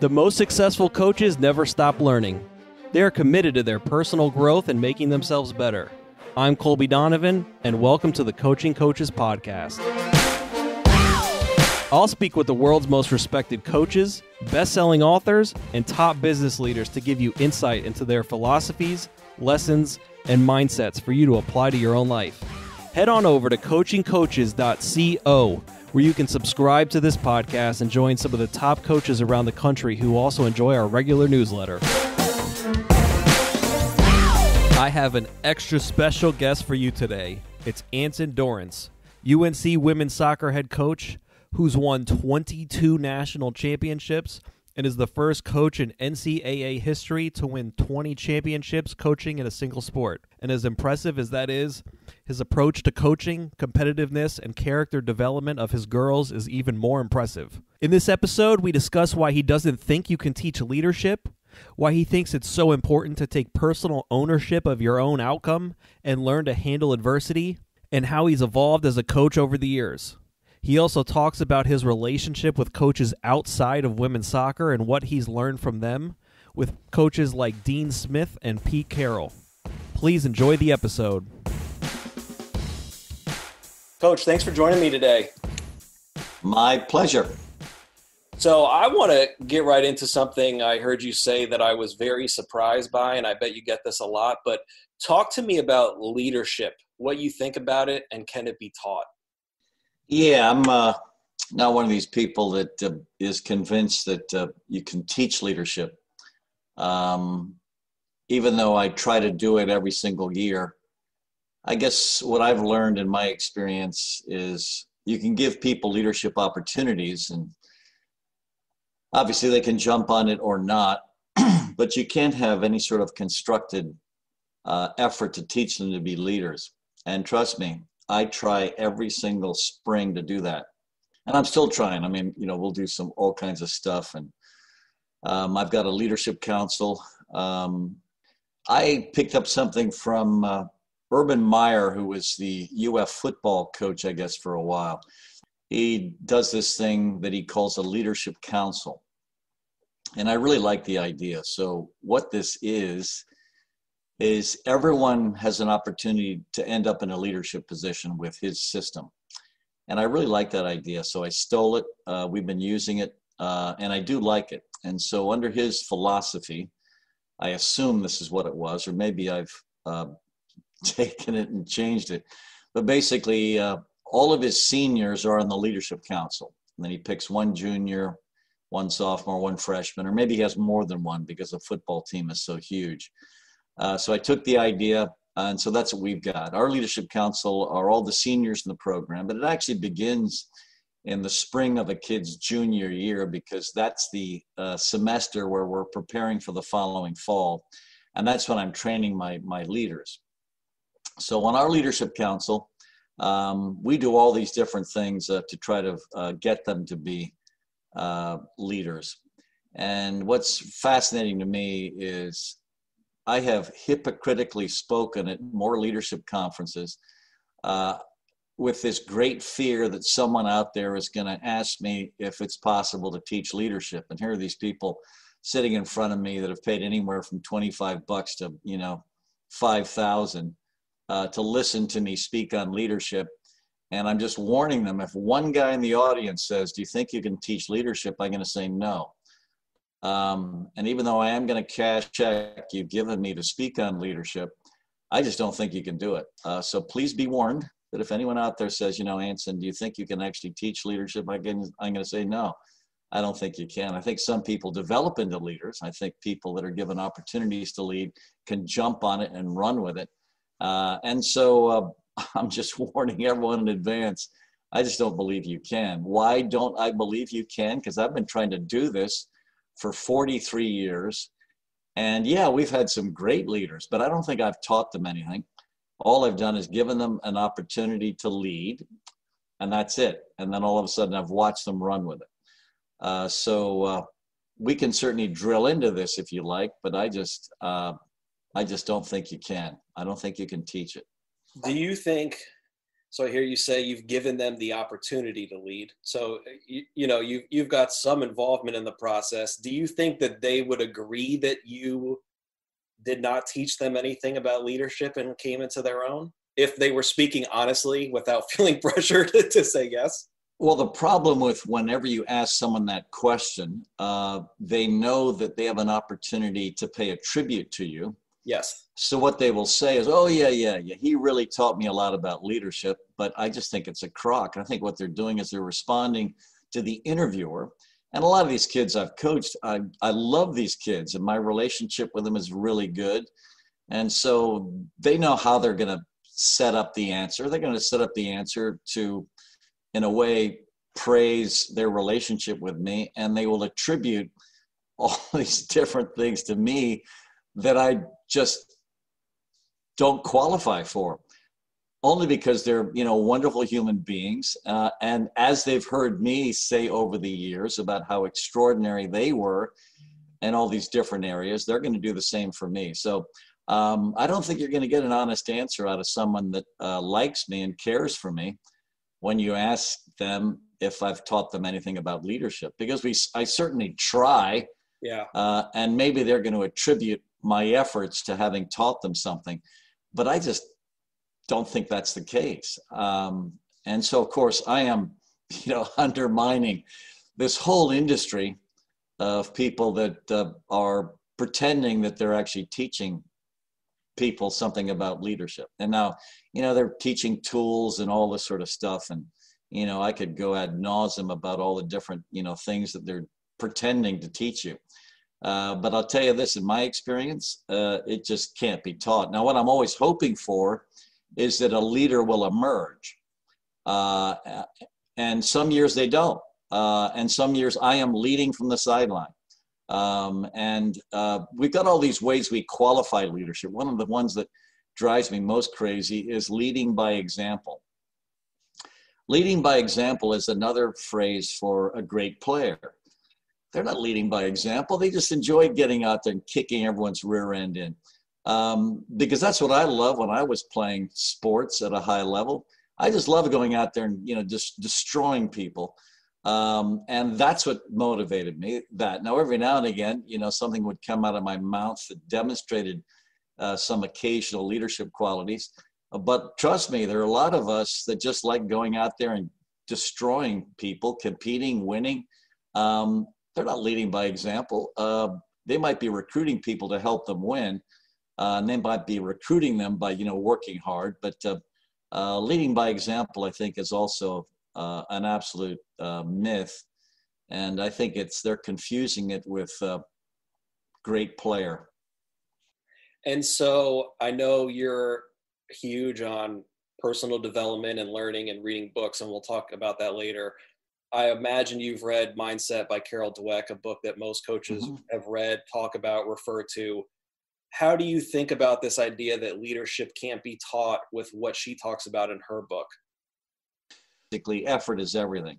The most successful coaches never stop learning. They are committed to their personal growth and making themselves better. I'm Colby Donovan, and welcome to the Coaching Coaches Podcast. I'll speak with the world's most respected coaches, best selling authors, and top business leaders to give you insight into their philosophies, lessons, and mindsets for you to apply to your own life. Head on over to coachingcoaches.co where you can subscribe to this podcast and join some of the top coaches around the country who also enjoy our regular newsletter. I have an extra special guest for you today. It's Anson Dorrance, UNC women's soccer head coach who's won 22 national championships and is the first coach in NCAA history to win 20 championships coaching in a single sport. And as impressive as that is, his approach to coaching, competitiveness, and character development of his girls is even more impressive. In this episode, we discuss why he doesn't think you can teach leadership, why he thinks it's so important to take personal ownership of your own outcome and learn to handle adversity, and how he's evolved as a coach over the years. He also talks about his relationship with coaches outside of women's soccer and what he's learned from them with coaches like Dean Smith and Pete Carroll. Please enjoy the episode. Coach, thanks for joining me today. My pleasure. So, I want to get right into something I heard you say that I was very surprised by, and I bet you get this a lot. But talk to me about leadership, what you think about it, and can it be taught? Yeah, I'm uh, not one of these people that uh, is convinced that uh, you can teach leadership. Um, even though I try to do it every single year, I guess what I've learned in my experience is you can give people leadership opportunities, and obviously they can jump on it or not, but you can't have any sort of constructed uh, effort to teach them to be leaders. And trust me, I try every single spring to do that. And I'm still trying. I mean, you know, we'll do some all kinds of stuff. And um, I've got a leadership council. Um, I picked up something from uh, Urban Meyer, who was the UF football coach, I guess, for a while. He does this thing that he calls a leadership council. And I really like the idea. So, what this is, is everyone has an opportunity to end up in a leadership position with his system. And I really like that idea. So, I stole it. Uh, we've been using it, uh, and I do like it. And so, under his philosophy, I assume this is what it was, or maybe I've uh, taken it and changed it. But basically, uh, all of his seniors are on the leadership council. And then he picks one junior, one sophomore, one freshman, or maybe he has more than one because the football team is so huge. Uh, so I took the idea, and so that's what we've got. Our leadership council are all the seniors in the program, but it actually begins in the spring of a kid's junior year because that's the uh, semester where we're preparing for the following fall. And that's when I'm training my, my leaders. So on our leadership council, um, we do all these different things uh, to try to uh, get them to be uh, leaders. And what's fascinating to me is I have hypocritically spoken at more leadership conferences uh, with this great fear that someone out there is going to ask me if it's possible to teach leadership. And here are these people sitting in front of me that have paid anywhere from 25 bucks to, you know, 5,000 uh, to listen to me speak on leadership. And I'm just warning them if one guy in the audience says, Do you think you can teach leadership? I'm going to say no. Um, and even though I am going to cash check you've given me to speak on leadership, I just don't think you can do it. Uh, so please be warned that if anyone out there says, you know, Anson, do you think you can actually teach leadership? I'm going to say no. I don't think you can. I think some people develop into leaders. I think people that are given opportunities to lead can jump on it and run with it. Uh, and so uh, I'm just warning everyone in advance. I just don't believe you can. Why don't I believe you can? Because I've been trying to do this for 43 years. And yeah, we've had some great leaders, but I don't think I've taught them anything. All I've done is given them an opportunity to lead, and that's it. And then all of a sudden, I've watched them run with it. Uh, so uh, we can certainly drill into this if you like, but I just uh, I just don't think you can. I don't think you can teach it. Do you think So I hear you say you've given them the opportunity to lead. So you, you know you you've got some involvement in the process. Do you think that they would agree that you did not teach them anything about leadership and came into their own if they were speaking honestly without feeling pressured to say yes? Well, the problem with whenever you ask someone that question, uh, they know that they have an opportunity to pay a tribute to you. Yes. So what they will say is, "Oh yeah, yeah, yeah. He really taught me a lot about leadership." But I just think it's a crock. I think what they're doing is they're responding to the interviewer. And a lot of these kids I've coached, I, I love these kids, and my relationship with them is really good. And so they know how they're going to set up the answer. They're going to set up the answer to in a way praise their relationship with me and they will attribute all these different things to me that I just don't qualify for only because they're you know wonderful human beings uh, and as they've heard me say over the years about how extraordinary they were in all these different areas they're going to do the same for me so um, i don't think you're going to get an honest answer out of someone that uh, likes me and cares for me when you ask them if I've taught them anything about leadership, because we I certainly try. Yeah. Uh, and maybe they're going to attribute my efforts to having taught them something, but I just don't think that's the case. Um, and so, of course, I am, you know, undermining this whole industry of people that uh, are pretending that they're actually teaching people something about leadership. And now, you know, they're teaching tools and all this sort of stuff. And, you know, I could go ad nauseum about all the different, you know, things that they're pretending to teach you. Uh, but I'll tell you this, in my experience, uh, it just can't be taught. Now, what I'm always hoping for is that a leader will emerge. Uh, and some years they don't. Uh, and some years I am leading from the sideline. Um, and uh, we've got all these ways we qualify leadership. One of the ones that drives me most crazy is leading by example. Leading by example is another phrase for a great player. They're not leading by example. They just enjoy getting out there and kicking everyone's rear end in. Um, because that's what I love when I was playing sports at a high level. I just love going out there and you know just destroying people. Um, and that's what motivated me. That now every now and again, you know, something would come out of my mouth that demonstrated uh, some occasional leadership qualities. But trust me, there are a lot of us that just like going out there and destroying people, competing, winning. Um, they're not leading by example. Uh, they might be recruiting people to help them win, uh, and they might be recruiting them by you know working hard. But uh, uh, leading by example, I think, is also uh, an absolute uh, myth, and I think it's they're confusing it with great player. And so I know you're huge on personal development and learning and reading books, and we'll talk about that later. I imagine you've read Mindset by Carol Dweck, a book that most coaches mm-hmm. have read, talk about, refer to. How do you think about this idea that leadership can't be taught with what she talks about in her book? basically effort is everything.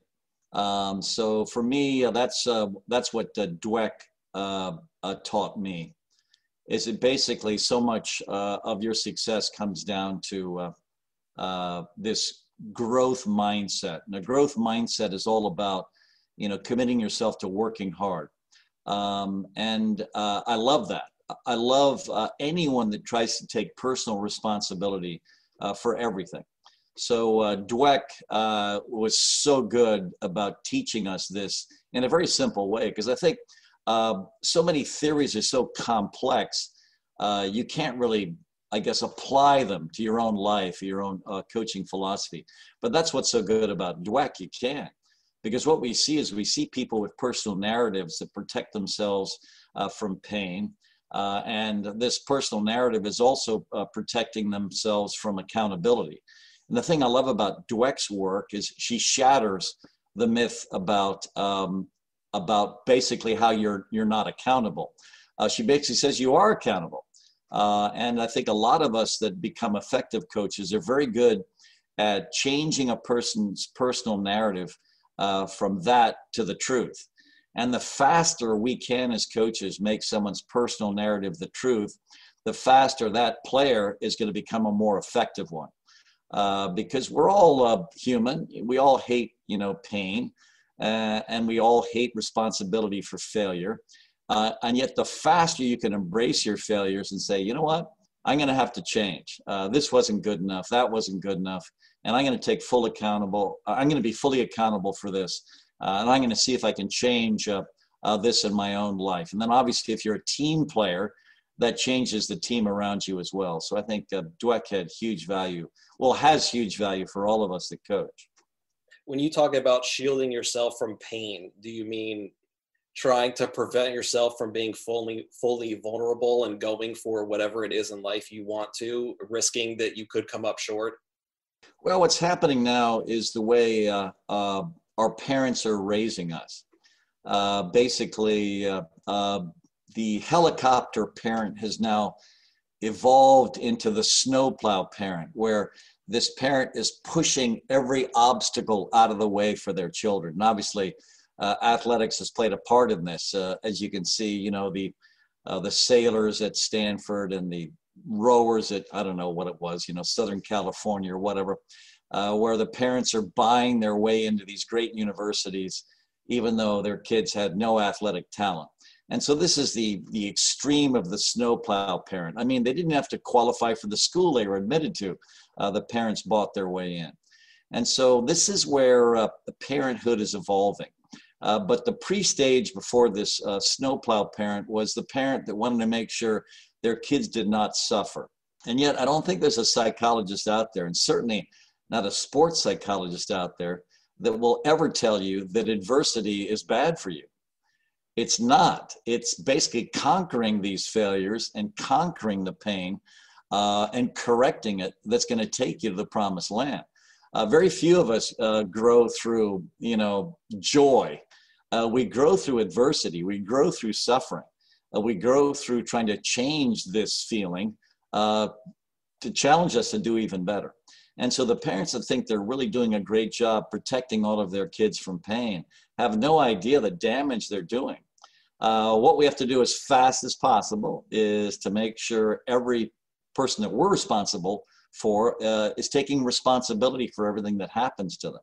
Um, so for me, uh, that's uh, that's what uh, Dweck uh, uh, taught me. Is it basically so much uh, of your success comes down to this growth mindset. And a growth mindset is all about, you know, committing yourself to working hard. Um, and I love that. I love anyone that tries to take personal responsibility for everything. So uh, Dweck uh, was so good about teaching us this in a very simple way because I think uh, so many theories are so complex, uh, you can't really, I guess, apply them to your own life, your own uh, coaching philosophy. But that's what's so good about Dweck. You can, because what we see is we see people with personal narratives that protect themselves uh, from pain. and this personal narrative is also protecting themselves from accountability. And the thing I love about Dweck's work is she shatters the myth about um, about basically how you're you're not accountable. Uh, she basically says you are accountable, uh, and I think a lot of us that become effective coaches are very good at changing a person's personal narrative uh, from that to the truth. And the faster we can, as coaches, make someone's personal narrative the truth, the faster that player is going to become a more effective one. uh, because we're all uh, human. We all hate, you know, pain, uh, and we all hate responsibility for failure. Uh, and yet, the faster you can embrace your failures and say, you know what, I'm going to have to change. Uh, this wasn't good enough. That wasn't good enough, and I'm going to take full accountable. Uh, I'm going to be fully accountable for this, and I'm going to see if I can change this in my own life. And then, obviously, if you're a team player, that changes the team around you as well. So I think uh, Dweck had huge value, well, has huge value for all of us that coach. When you talk about shielding yourself from pain, do you mean trying to prevent yourself from being fully fully vulnerable and going for whatever it is in life you want to, risking that you could come up short? Well, what's happening now is the way uh, uh, our parents are raising us. Uh, basically, uh, uh, the helicopter parent has now evolved into the snowplow parent, where this parent is pushing every obstacle out of the way for their children. And obviously, uh, athletics has played a part in this. Uh, as you can see, you know the uh, the sailors at Stanford and the rowers at I don't know what it was, you know Southern California or whatever, uh, where the parents are buying their way into these great universities, even though their kids had no athletic talent. And so this is the, the extreme of the snowplow parent. I mean, they didn't have to qualify for the school they were admitted to. Uh, the parents bought their way in. And so this is where uh, parenthood is evolving. Uh, but the pre-stage before this uh, snowplow parent was the parent that wanted to make sure their kids did not suffer. And yet I don't think there's a psychologist out there, and certainly not a sports psychologist out there, that will ever tell you that adversity is bad for you. It's not. It's basically conquering these failures and conquering the pain uh, and correcting it that's going to take you to the promised land. Uh, very few of us uh, grow through, you know, joy. Uh, we grow through adversity. We grow through suffering. Uh, we grow through trying to change this feeling uh, to challenge us to do even better. And so the parents that think they're really doing a great job protecting all of their kids from pain have no idea the damage they're doing. Uh, what we have to do as fast as possible is to make sure every person that we're responsible for uh, is taking responsibility for everything that happens to them.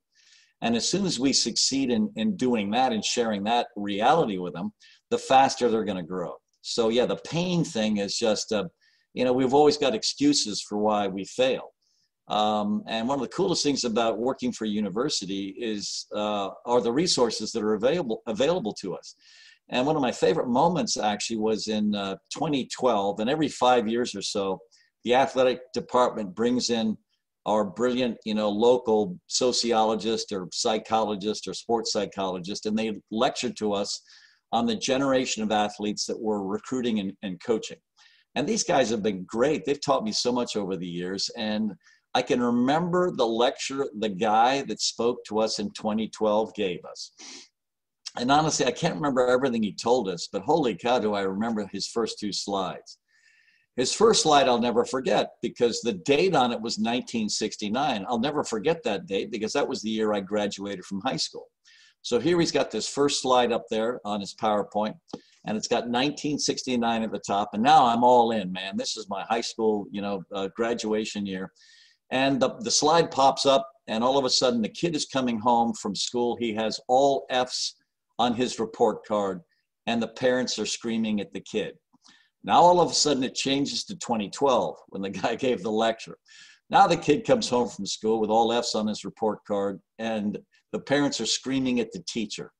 And as soon as we succeed in, in doing that and sharing that reality with them, the faster they're going to grow. So, yeah, the pain thing is just, uh, you know, we've always got excuses for why we fail. Um, and one of the coolest things about working for a university is uh, are the resources that are available available to us. And one of my favorite moments actually was in uh, 2012. And every five years or so, the athletic department brings in our brilliant, you know, local sociologist or psychologist or sports psychologist, and they lecture to us on the generation of athletes that we're recruiting and, and coaching. And these guys have been great. They've taught me so much over the years. And I can remember the lecture the guy that spoke to us in 2012 gave us and honestly, I can't remember everything he told us, but holy cow, do I remember his first two slides. His first slide I'll never forget because the date on it was 1969. I'll never forget that date because that was the year I graduated from high school. So here he's got this first slide up there on his PowerPoint, and it's got 1969 at the top. And now I'm all in, man. This is my high school, you know, uh, graduation year. And the, the slide pops up, and all of a sudden the kid is coming home from school. He has all F's on his report card, and the parents are screaming at the kid. Now, all of a sudden, it changes to 2012 when the guy gave the lecture. Now, the kid comes home from school with all F's on his report card, and the parents are screaming at the teacher.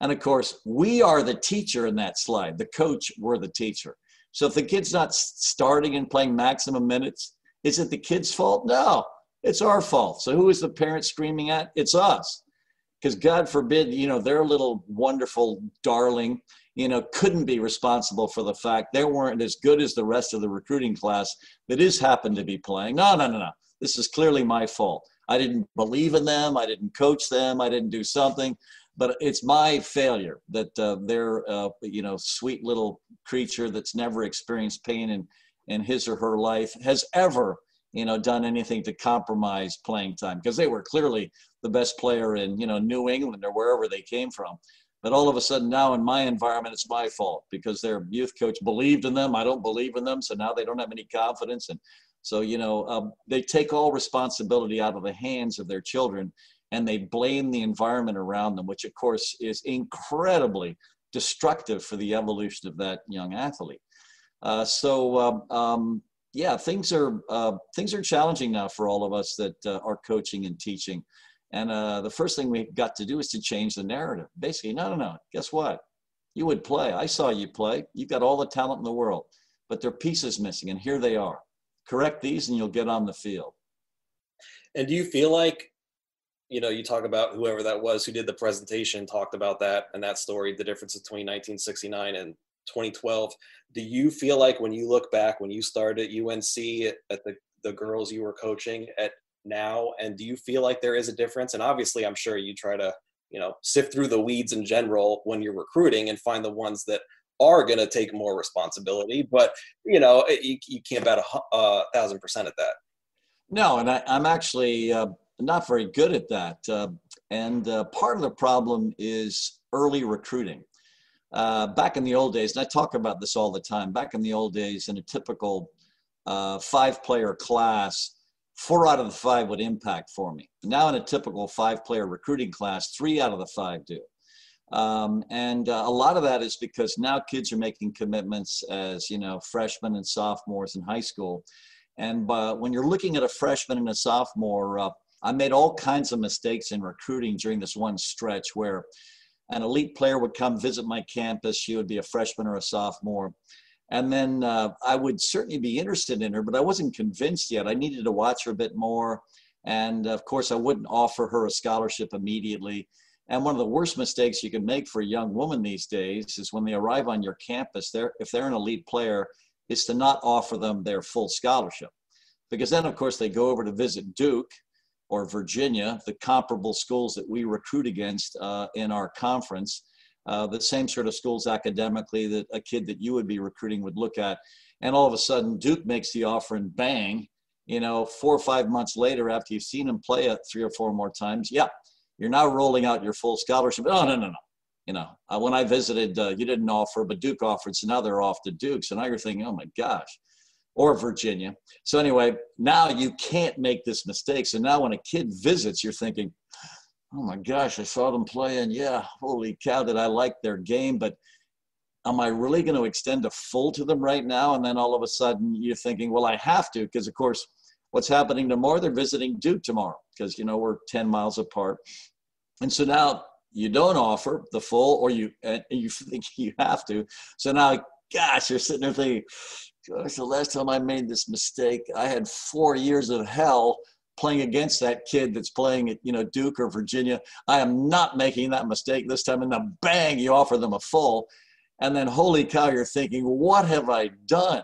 And of course, we are the teacher in that slide. The coach, we're the teacher. So if the kid's not starting and playing maximum minutes, is it the kid's fault? No, it's our fault. So who is the parent screaming at? It's us because God forbid, you know, their little wonderful darling, you know, couldn't be responsible for the fact they weren't as good as the rest of the recruiting class that is happened to be playing. No, no, no, no. This is clearly my fault. I didn't believe in them. I didn't coach them. I didn't do something. But it's my failure that uh, their, uh, you know, sweet little creature that's never experienced pain in, in his or her life has ever you know, done anything to compromise playing time because they were clearly the best player in, you know, New England or wherever they came from. But all of a sudden now in my environment, it's my fault because their youth coach believed in them. I don't believe in them. So now they don't have any confidence. And So, you know, um, they take all responsibility out of the hands of their children and they blame the environment around them, which of course is incredibly destructive for the evolution of that young athlete. Uh, so, um, um, yeah, things are uh, things are challenging now for all of us that uh, are coaching and teaching. And uh, the first thing we got to do is to change the narrative. Basically, no, no, no. Guess what? You would play. I saw you play. You've got all the talent in the world, but there are pieces missing, and here they are. Correct these, and you'll get on the field. And do you feel like, you know, you talk about whoever that was who did the presentation talked about that and that story, the difference between 1969 and 2012. Do you feel like when you look back, when you started at UNC at the, the girls you were coaching at now, and do you feel like there is a difference? And obviously, I'm sure you try to, you know, sift through the weeds in general when you're recruiting and find the ones that are going to take more responsibility. But, you know, you, you can't bet a, a thousand percent at that. No, and I, am actually uh, not very good at that. Uh, and uh, part of the problem is early recruiting. Uh, back in the old days, and I talk about this all the time, back in the old days, in a typical uh, five player class, four out of the five would impact for me. Now, in a typical five player recruiting class, three out of the five do. Um, and uh, a lot of that is because now kids are making commitments as, you know, freshmen and sophomores in high school. And uh, when you're looking at a freshman and a sophomore, uh, I made all kinds of mistakes in recruiting during this one stretch where an elite player would come visit my campus. She would be a freshman or a sophomore. And then uh, I would certainly be interested in her, but I wasn't convinced yet. I needed to watch her a bit more. And of course, I wouldn't offer her a scholarship immediately. And one of the worst mistakes you can make for a young woman these days is when they arrive on your campus, they're, if they're an elite player, is to not offer them their full scholarship. Because then, of course, they go over to visit Duke or Virginia, the comparable schools that we recruit against uh, in our conference, uh, the same sort of schools academically that a kid that you would be recruiting would look at. And all of a sudden, Duke makes the offer and bang, you know, four or five months later, after you've seen him play it three or four more times, yeah, you're now rolling out your full scholarship. Oh, no, no, no. You know, uh, when I visited, uh, you didn't offer, but Duke offered, so now they're off to Duke. So now you're thinking, oh my gosh, or Virginia. So anyway, now you can't make this mistake. So now when a kid visits, you're thinking, oh my gosh, I saw them play, and yeah, holy cow, did I like their game? But am I really going to extend a full to them right now? And then all of a sudden you're thinking, well, I have to, because of course, what's happening tomorrow? They're visiting Duke tomorrow, because you know we're 10 miles apart. And so now you don't offer the full, or you and you think you have to. So now, gosh, you're sitting there thinking, gosh, the last time I made this mistake, I had four years of hell playing against that kid that's playing at you know Duke or Virginia. I am not making that mistake this time. And then bang, you offer them a full, and then holy cow, you're thinking, what have I done?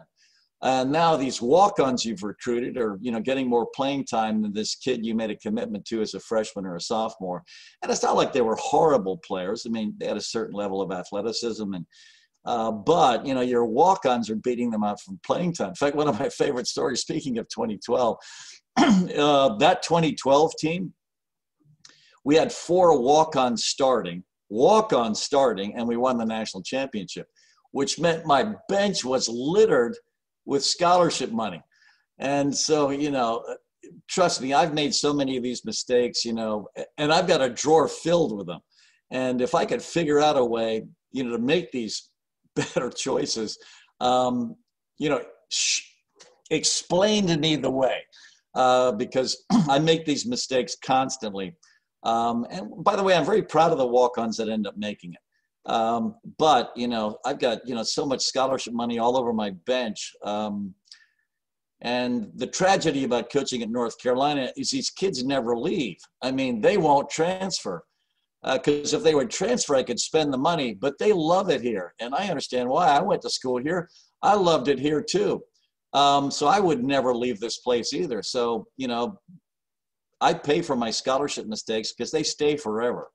And now these walk-ons you've recruited are you know getting more playing time than this kid you made a commitment to as a freshman or a sophomore. And it's not like they were horrible players. I mean, they had a certain level of athleticism and uh, but you know your walk-ons are beating them out from playing time. In fact, one of my favorite stories. Speaking of 2012, uh, that 2012 team, we had four walk-ons starting, walk-ons starting, and we won the national championship, which meant my bench was littered with scholarship money. And so, you know, trust me, I've made so many of these mistakes, you know, and I've got a drawer filled with them. And if I could figure out a way, you know, to make these better choices, um, you know, sh- explain to me the way uh, because I make these mistakes constantly. Um, and by the way, I'm very proud of the walk-ons that end up making it. Um, but you know, I've got you know so much scholarship money all over my bench. Um, and the tragedy about coaching at North Carolina is these kids never leave. I mean, they won't transfer because uh, if they would transfer, I could spend the money. But they love it here, and I understand why. I went to school here. I loved it here too. Um, so I would never leave this place either. So, you know, I pay for my scholarship mistakes because they stay forever.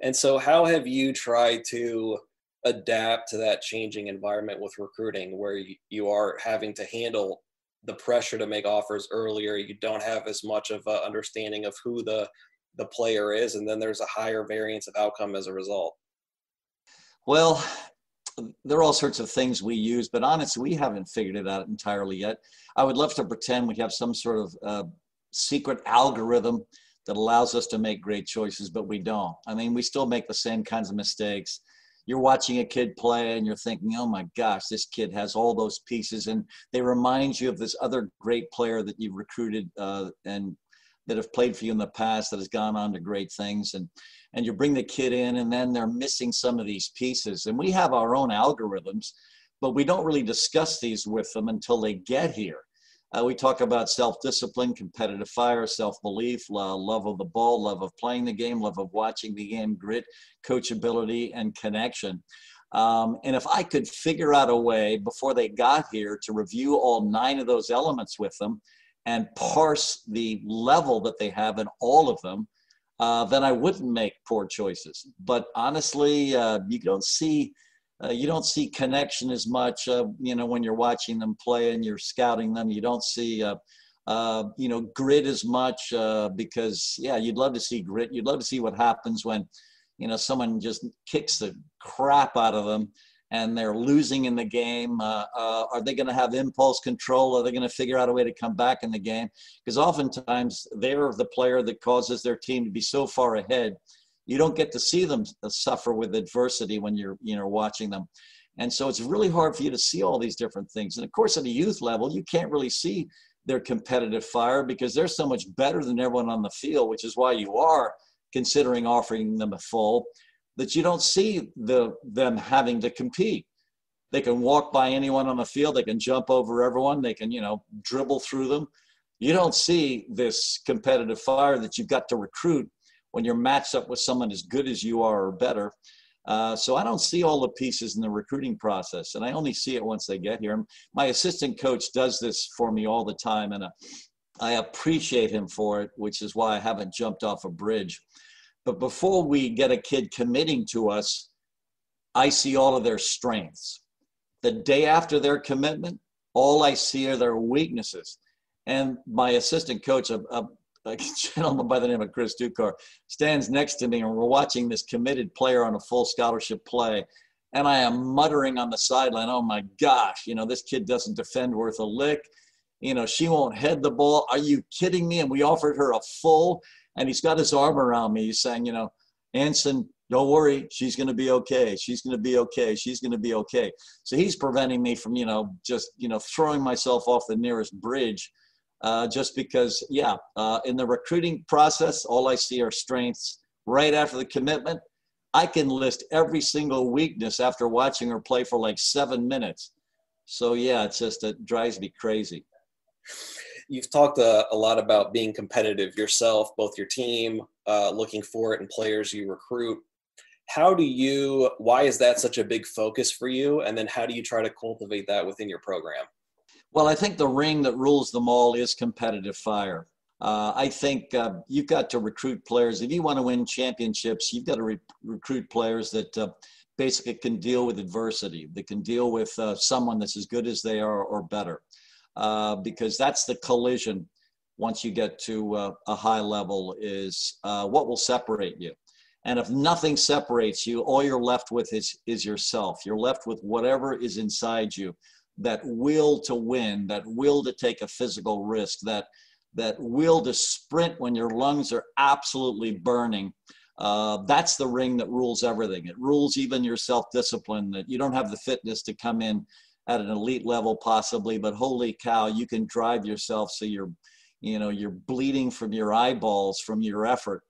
And so, how have you tried to adapt to that changing environment with recruiting where you are having to handle the pressure to make offers earlier? You don't have as much of an understanding of who the the player is, and then there's a higher variance of outcome as a result. Well, there are all sorts of things we use, but honestly, we haven't figured it out entirely yet. I would love to pretend we have some sort of uh, secret algorithm that allows us to make great choices, but we don't. I mean, we still make the same kinds of mistakes. You're watching a kid play and you're thinking, oh my gosh, this kid has all those pieces. And they remind you of this other great player that you've recruited uh, and that have played for you in the past that has gone on to great things. And, and you bring the kid in and then they're missing some of these pieces. And we have our own algorithms, but we don't really discuss these with them until they get here. Uh, we talk about self-discipline, competitive fire, self-belief, love of the ball, love of playing the game, love of watching the game, grit, coachability, and connection. Um, and if I could figure out a way before they got here to review all nine of those elements with them and parse the level that they have in all of them, uh, then I wouldn't make poor choices. But honestly, uh, you don't see uh, you don't see connection as much. Uh, you know, when you're watching them play and you're scouting them, you don't see. Uh, uh, you know, grit as much because yeah, you'd love to see grit. You'd love to see what happens when, you know, someone just kicks the crap out of them and they're losing in the game? Uh, uh, are they going to have impulse control? Are they going to figure out a way to come back in the game? Because oftentimes they're the player that causes their team to be so far ahead. You don't get to see them suffer with adversity when you're you know watching them. And so it's really hard for you to see all these different things. And of course, at a youth level, you can't really see their competitive fire because they're so much better than everyone on the field, which is why you are considering offering them a full that you don't see the them having to compete. They can walk by anyone on the field. They can jump over everyone. They can, you know, dribble through them. You don't see this competitive fire that you've got to recruit when you're matched up with someone as good as you are or better. Uh, so I don't see all the pieces in the recruiting process, and I only see it once they get here. My assistant coach does this for me all the time, and uh, I appreciate him for it, which is why I haven't jumped off a bridge. But before we get a kid committing to us, I see all of their strengths. The day after their commitment, all I see are their weaknesses. And my assistant coach, a, a, a gentleman by the name of Chris Ducar, stands next to me, and we're watching this committed player on a full scholarship play. And I am muttering on the sideline, oh my gosh, you know, this kid doesn't defend worth a lick. You know, she won't head the ball. Are you kidding me? And we offered her a full and he's got his arm around me. He's saying, you know, Anson, don't worry, she's going to be okay. She's going to be okay. She's going to be okay. So he's preventing me from, you know, just, you know, throwing myself off the nearest bridge uh, just because, yeah, uh, in the recruiting process, all I see are strengths. Right after the commitment, I can list every single weakness after watching her play for like seven minutes. So, yeah, it's just, it drives me crazy you've talked a, uh, a, lot about being competitive yourself, both your team, uh, looking for it, and players you recruit. How do you? Why is that such a big focus for you? And then how do you try to cultivate that within your program? Well, I think the ring that rules them all is competitive fire. Uh, I think uh, you've got to recruit players. If you want to win championships, you've got to re- recruit players that uh, basically can deal with adversity, that can deal with uh, someone that's as good as they are or better uh, because that's the collision once you get to uh, a high level is uh, what will separate you. And if nothing separates you, all you're left with is, is yourself. You're left with whatever is inside you that will to win, that will to take a physical risk, that, that will to sprint when your lungs are absolutely burning. Uh, that's the ring that rules everything. It rules even your self discipline, that you don't have the fitness to come in at an elite level possibly but holy cow you can drive yourself so you're you know you're bleeding from your eyeballs from your effort.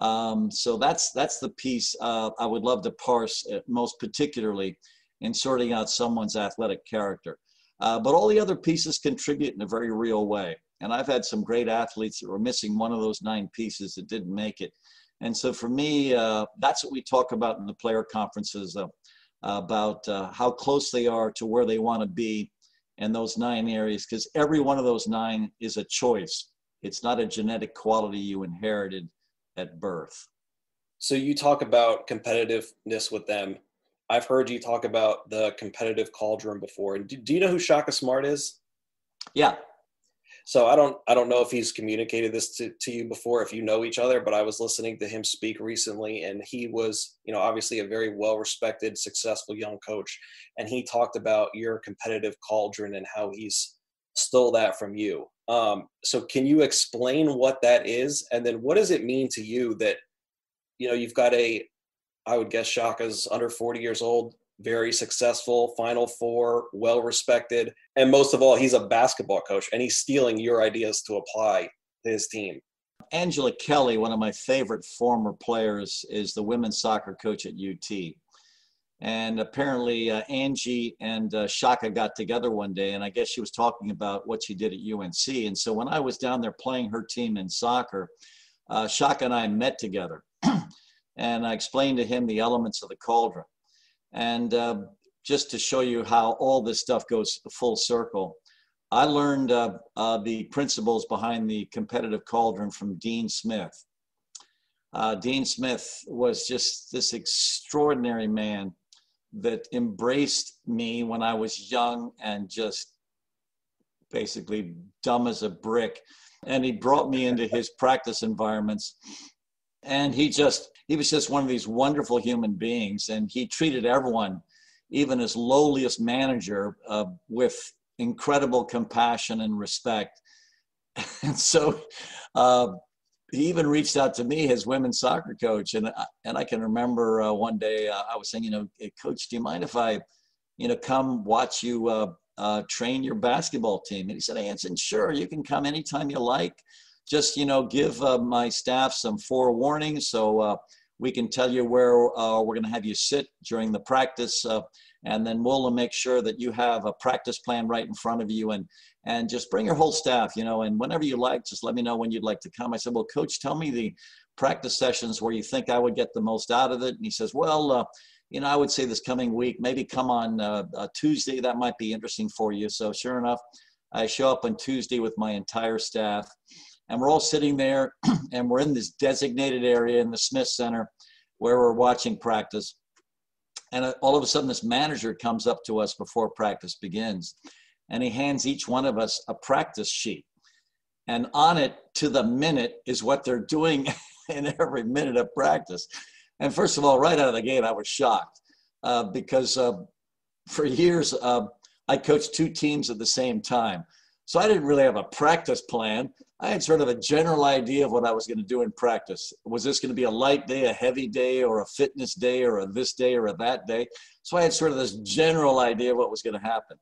Um, so that's that's the piece uh, i would love to parse most particularly in sorting out someone's athletic character. Uh, but all the other pieces contribute in a very real way. And i've had some great athletes that were missing one of those nine pieces that didn't make it. And so for me uh, that's what we talk about in the player conferences about uh, how close they are to where they want to be in those nine areas because every one of those nine is a choice. It's not a genetic quality you inherited at birth. So you talk about competitiveness with them. I've heard you talk about the competitive cauldron before. Do, do you know who Shaka Smart is? Yeah. So I don't I don't know if he's communicated this to, to you before, if you know each other, but I was listening to him speak recently and he was, you know, obviously a very well respected, successful young coach. And he talked about your competitive cauldron and how he's stole that from you. Um, so can you explain what that is? And then what does it mean to you that, you know, you've got a, I would guess Shaka's under 40 years old, very successful, Final Four, well respected, and most of all, he's a basketball coach, and he's stealing your ideas to apply to his team. Angela Kelly, one of my favorite former players, is the women's soccer coach at UT. And apparently, uh, Angie and uh, Shaka got together one day, and I guess she was talking about what she did at UNC. And so when I was down there playing her team in soccer, uh, Shaka and I met together. and I explained to him the elements of the cauldron. And uh, just to show you how all this stuff goes full circle, I learned uh, uh, the principles behind the competitive cauldron from Dean Smith. Uh, Dean Smith was just this extraordinary man that embraced me when I was young and just basically dumb as a brick. And he brought me into his practice environments. And he just, he was just one of these wonderful human beings. And he treated everyone, even his lowliest manager, uh, with incredible compassion and respect. And so, uh, he even reached out to me, his women's soccer coach, and and I can remember uh, one day uh, I was saying, you know, hey, coach, do you mind if I, you know, come watch you uh, uh train your basketball team? And he said, Anson, sure, you can come anytime you like. Just you know, give uh, my staff some forewarning so uh, we can tell you where we're going to have you sit during the practice and then we'll make sure that you have a practice plan right in front of you and and just bring your whole staff you know and whenever you like just let me know when you'd like to come. I said well coach tell me the practice sessions where you think i would get the most out of it. And he says well uh, you know i would say this coming week maybe come on uh, uh, tuesday. That might be interesting for you. So sure enough i show up on tuesday with my entire staff and we're all sitting there and we're in this designated area in the smith center where we're watching practice and uh, all of a sudden, this manager comes up to us before practice begins and he hands each one of us a practice sheet. And on it, to the minute, is what they're doing in every minute of practice. And first of all, right out of the gate, I was shocked uh, because uh, for years uh, I coached two teams at the same time. So I didn't really have a practice plan. I had sort of a general idea of what I was going to do in practice. Was this going to be a light day, a heavy day, or a fitness day, or a this day, or a that day? So I had sort of this general idea of what was going to happen.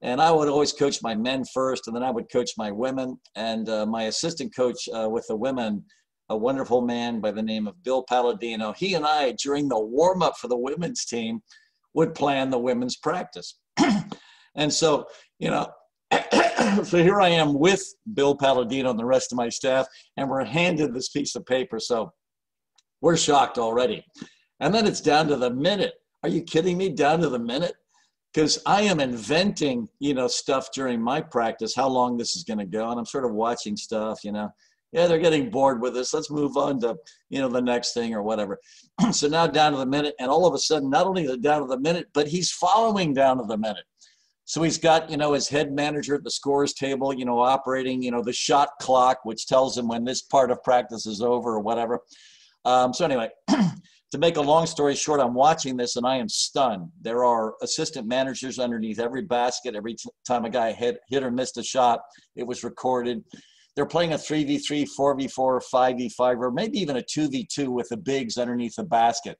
And I would always coach my men first, and then I would coach my women. And uh, my assistant coach uh, with the women, a wonderful man by the name of Bill Palladino, he and I, during the warm up for the women's team, would plan the women's practice. and so, you know, so here I am with Bill Palladino and the rest of my staff, and we're handed this piece of paper. So we're shocked already. And then it's down to the minute. Are you kidding me? Down to the minute? Because I am inventing, you know, stuff during my practice, how long this is going to go. And I'm sort of watching stuff, you know. Yeah, they're getting bored with this. Let's move on to, you know, the next thing or whatever. so now down to the minute. And all of a sudden, not only the down to the minute, but he's following down to the minute. So he's got, you know, his head manager at the scores table, you know, operating, you know, the shot clock, which tells him when this part of practice is over or whatever. Um, so anyway, to make a long story short, I'm watching this and I am stunned. There are assistant managers underneath every basket. Every t- time a guy hit, hit or missed a shot, it was recorded. They're playing a 3v3, 4v4, 5v5, or maybe even a 2v2 with the bigs underneath the basket.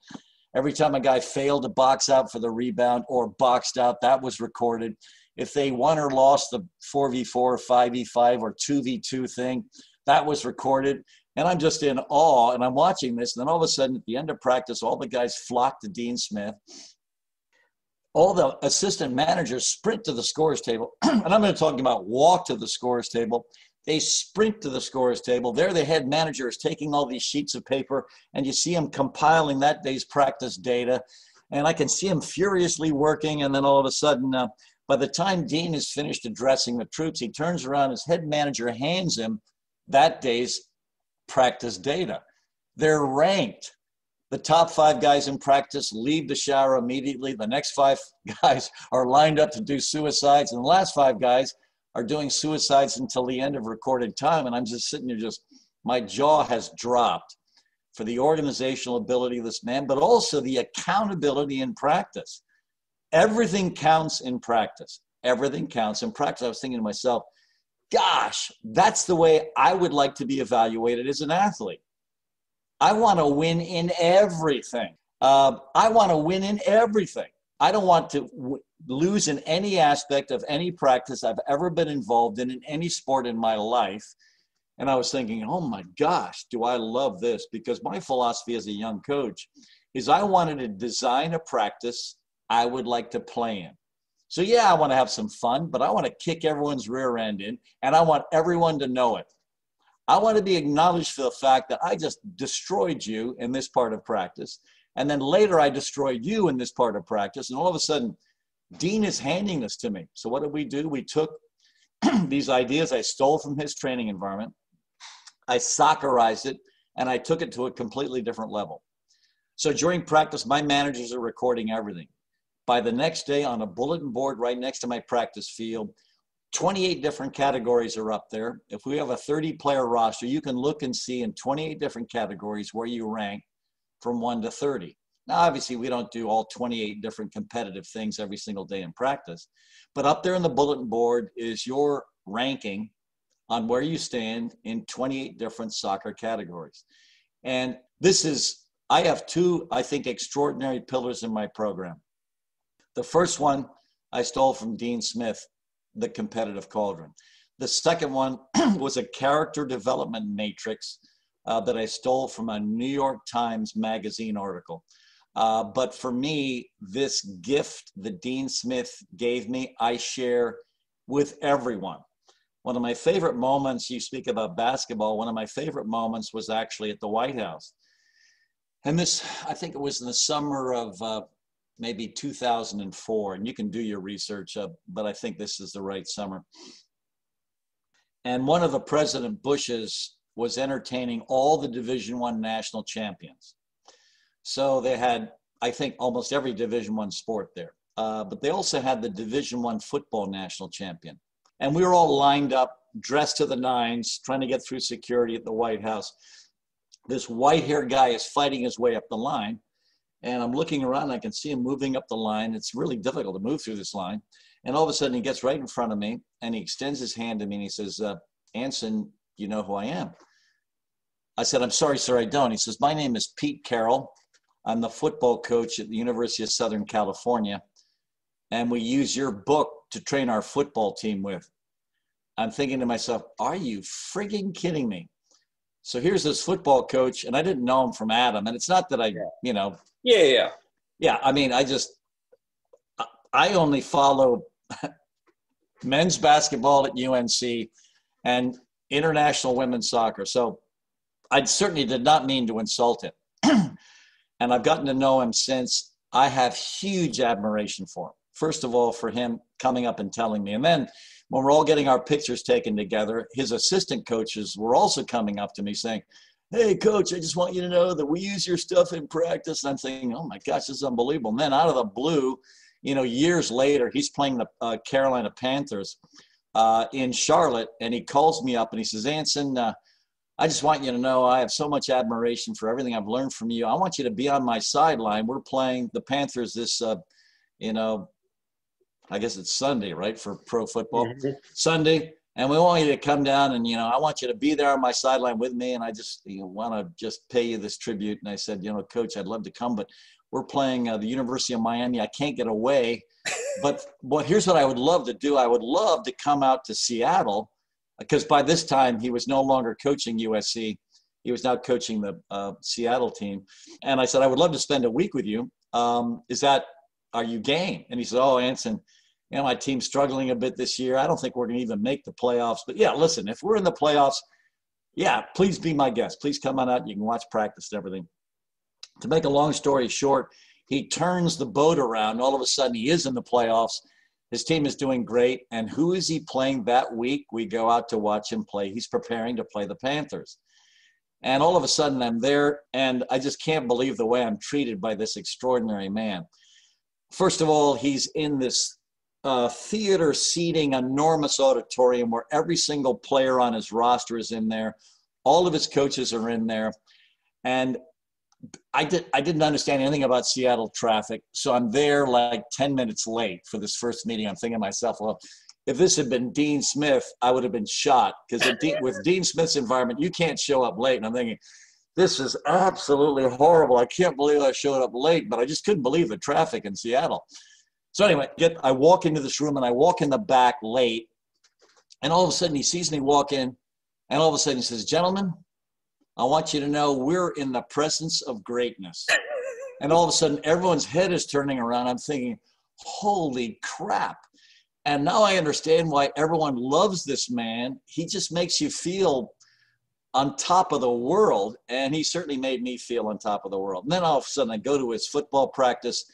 Every time a guy failed to box out for the rebound or boxed out, that was recorded. If they won or lost the 4v4, 5v5, or 2v2 thing, that was recorded. And I'm just in awe and I'm watching this. And then all of a sudden, at the end of practice, all the guys flock to Dean Smith. All the assistant managers sprint to the scores table. and I'm going to talk about walk to the scores table they sprint to the scores table. There, the head manager is taking all these sheets of paper, and you see him compiling that day's practice data. And I can see him furiously working. And then all of a sudden, uh, by the time Dean is finished addressing the troops, he turns around, his head manager hands him that day's practice data. They're ranked. The top five guys in practice leave the shower immediately. The next five guys are lined up to do suicides. And the last five guys are doing suicides until the end of recorded time. And I'm just sitting there, just my jaw has dropped for the organizational ability of this man, but also the accountability in practice. Everything counts in practice. Everything counts in practice. I was thinking to myself, gosh, that's the way I would like to be evaluated as an athlete. I want to win in everything. Uh, I want to win in everything. I don't want to w- lose in any aspect of any practice I've ever been involved in in any sport in my life. And I was thinking, oh my gosh, do I love this? Because my philosophy as a young coach is I wanted to design a practice I would like to play in. So, yeah, I want to have some fun, but I want to kick everyone's rear end in, and I want everyone to know it. I want to be acknowledged for the fact that I just destroyed you in this part of practice. And then later I destroyed you in this part of practice. And all of a sudden, Dean is handing this to me. So, what did we do? We took these ideas I stole from his training environment, I soccerized it, and I took it to a completely different level. So, during practice, my managers are recording everything. By the next day, on a bulletin board right next to my practice field, 28 different categories are up there. If we have a 30 player roster, you can look and see in 28 different categories where you rank from 1 to 30. Now, obviously, we don't do all 28 different competitive things every single day in practice, but up there in the bulletin board is your ranking on where you stand in 28 different soccer categories. And this is, I have two, I think, extraordinary pillars in my program. The first one I stole from Dean Smith, The Competitive Cauldron. The second one was a character development matrix uh, that I stole from a New York Times Magazine article. Uh, but for me, this gift that Dean Smith gave me, I share with everyone. One of my favorite moments, you speak about basketball, one of my favorite moments was actually at the White House. And this, I think it was in the summer of uh, maybe 2004 and you can do your research up but i think this is the right summer and one of the president bushes was entertaining all the division one national champions so they had i think almost every division one sport there uh, but they also had the division one football national champion and we were all lined up dressed to the nines trying to get through security at the white house this white haired guy is fighting his way up the line and I'm looking around, I can see him moving up the line. It's really difficult to move through this line. And all of a sudden, he gets right in front of me and he extends his hand to me and he says, uh, Anson, you know who I am? I said, I'm sorry, sir, I don't. He says, My name is Pete Carroll. I'm the football coach at the University of Southern California. And we use your book to train our football team with. I'm thinking to myself, Are you frigging kidding me? So here's this football coach, and I didn't know him from Adam. And it's not that I, yeah. you know, yeah, yeah, yeah. I mean, I just, I only follow men's basketball at UNC and international women's soccer. So I certainly did not mean to insult him. and I've gotten to know him since. I have huge admiration for him. First of all, for him coming up and telling me, and then when we're all getting our pictures taken together, his assistant coaches were also coming up to me saying, Hey, coach, I just want you to know that we use your stuff in practice. And I'm thinking, Oh my gosh, this is unbelievable. And then out of the blue, you know, years later, he's playing the uh, Carolina Panthers uh, in Charlotte, and he calls me up and he says, Anson, uh, I just want you to know I have so much admiration for everything I've learned from you. I want you to be on my sideline. We're playing the Panthers this, uh, you know, I guess it's Sunday, right, for pro football. Mm-hmm. Sunday, and we want you to come down and you know I want you to be there on my sideline with me, and I just you know, want to just pay you this tribute. And I said, you know, Coach, I'd love to come, but we're playing uh, the University of Miami. I can't get away. but but here's what I would love to do. I would love to come out to Seattle because by this time he was no longer coaching USC. He was now coaching the uh, Seattle team. And I said, I would love to spend a week with you. Um, is that are you game? And he said, Oh, Anson, you know, my team's struggling a bit this year. I don't think we're going to even make the playoffs. But yeah, listen, if we're in the playoffs, yeah, please be my guest. Please come on out. You can watch practice and everything. To make a long story short, he turns the boat around. All of a sudden, he is in the playoffs. His team is doing great. And who is he playing that week? We go out to watch him play. He's preparing to play the Panthers. And all of a sudden, I'm there, and I just can't believe the way I'm treated by this extraordinary man first of all, he's in this uh, theater seating, enormous auditorium where every single player on his roster is in there. All of his coaches are in there. And I did I didn't understand anything about Seattle traffic, so I'm there like 10 minutes late for this first meeting. I'm thinking to myself, well, if this had been Dean Smith, I would have been shot because with Dean Smith's environment, you can't show up late. And I'm thinking, this is absolutely horrible. I can't believe I showed up late, but I just couldn't believe the traffic in Seattle. So anyway, get I walk into this room and I walk in the back late, and all of a sudden he sees me walk in, and all of a sudden he says, "Gentlemen, I want you to know we're in the presence of greatness." And all of a sudden everyone's head is turning around. I'm thinking, "Holy crap!" And now I understand why everyone loves this man. He just makes you feel on top of the world, and he certainly made me feel on top of the world. And then all of a sudden I go to his football practice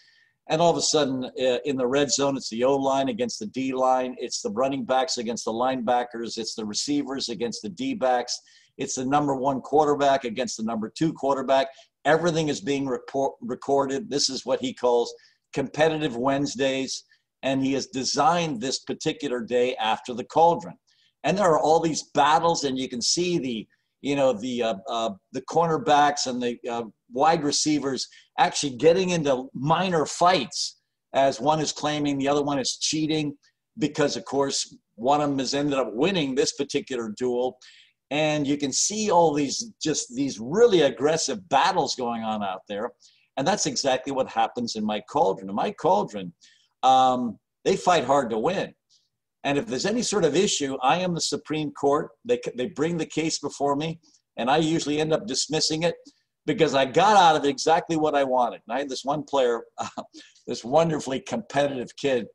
and all of a sudden, uh, in the red zone, it's the O line against the D line. It's the running backs against the linebackers. It's the receivers against the D backs. It's the number one quarterback against the number two quarterback. Everything is being report, recorded. This is what he calls competitive Wednesdays. And he has designed this particular day after the cauldron. And there are all these battles, and you can see the you know the uh, uh, the cornerbacks and the uh, wide receivers actually getting into minor fights as one is claiming the other one is cheating because of course one of them has ended up winning this particular duel and you can see all these just these really aggressive battles going on out there and that's exactly what happens in my cauldron in my cauldron um, they fight hard to win and if there's any sort of issue, I am the Supreme Court. They, they bring the case before me, and I usually end up dismissing it because I got out of exactly what I wanted. And I had this one player, uh, this wonderfully competitive kid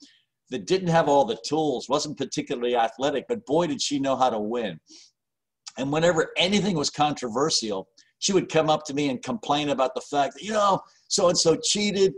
that didn't have all the tools, wasn't particularly athletic, but boy, did she know how to win. And whenever anything was controversial, she would come up to me and complain about the fact that, you know, so and so cheated.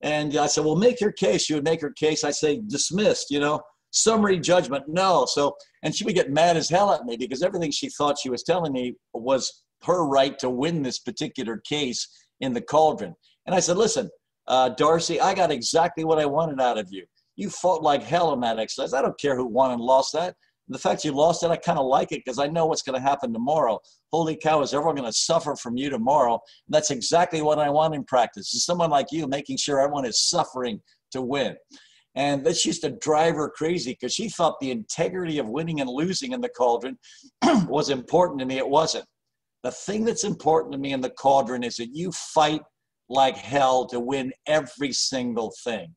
And I said, well, make your case. She would make her case. I say, dismissed, you know summary judgment. No. So, and she would get mad as hell at me because everything she thought she was telling me was her right to win this particular case in the cauldron. And I said, listen, uh, Darcy, I got exactly what I wanted out of you. You fought like hell in that exercise. I don't care who won and lost that. The fact you lost it, I kind of like it because I know what's going to happen tomorrow. Holy cow, is everyone going to suffer from you tomorrow? And that's exactly what I want in practice. Is someone like you making sure everyone is suffering to win. And this used to drive her crazy because she thought the integrity of winning and losing in the cauldron was important to me. It wasn't. The thing that's important to me in the cauldron is that you fight like hell to win every single thing.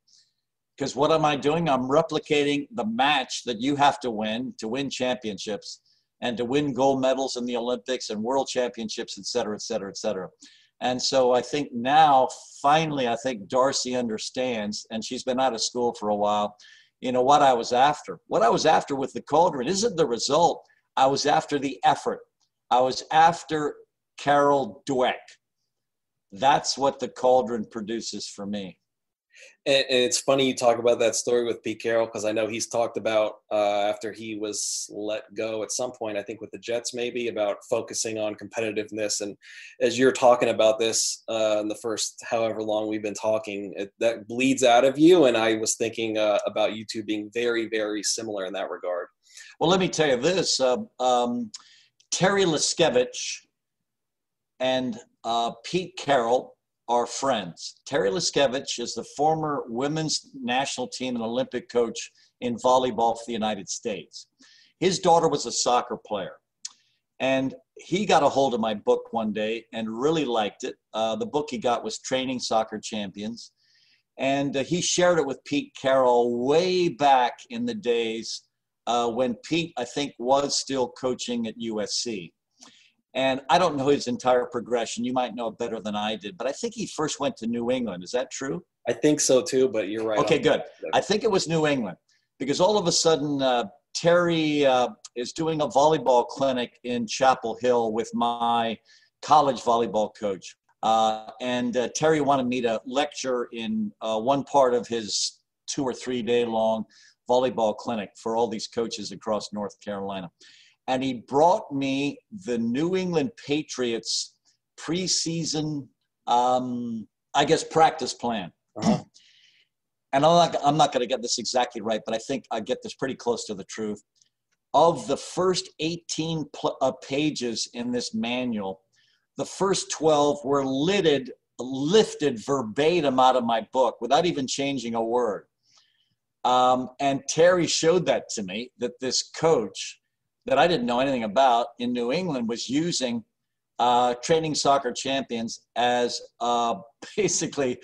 Because what am I doing? I'm replicating the match that you have to win to win championships and to win gold medals in the Olympics and world championships, et cetera, et cetera, et cetera. And so I think now, finally, I think Darcy understands, and she's been out of school for a while, you know, what I was after. What I was after with the cauldron isn't the result. I was after the effort. I was after Carol Dweck. That's what the cauldron produces for me. And, and, it's funny you talk about that story with Pete Carroll because I know he's talked about uh, after he was let go at some point, I think with the Jets maybe, about focusing on competitiveness. And as you're talking about this uh, in the first however long we've been talking, it, that bleeds out of you. And I was thinking uh, about you two being very, very similar in that regard. Well, let me tell you this uh, um, Terry Liskevych and uh, Pete Carroll are friends. Terry Liskevych is the former women's national team and Olympic coach in volleyball for the United States. His daughter was a soccer player. And he got a hold of my book one day and really liked it. Uh, the book he got was Training Soccer Champions. And uh, he shared it with Pete Carroll way back in the days uh, when Pete, I think, was still coaching at USC. And I don't know his entire progression. You might know it better than I did, but I think he first went to New England. Is that true? I think so too, but you're right. Okay, good. I think it was New England because all of a sudden uh, Terry uh, is doing a volleyball clinic in Chapel Hill with my college volleyball coach. Uh, and uh, Terry wanted me to lecture in uh, one part of his two or three day long volleyball clinic for all these coaches across North Carolina and he brought me the New England Patriots preseason, um, I guess, practice plan. Uh-huh. and I'm not, I'm not going to get this exactly right, but I think I get this pretty close to the truth. Of the first 18 pl- uh, pages in this manual, the first 12 were littered, lifted verbatim out of my book without even changing a word. Um, and Terry showed that to me that this coach that I didn't know anything about in New England was using uh, training soccer champions as uh, basically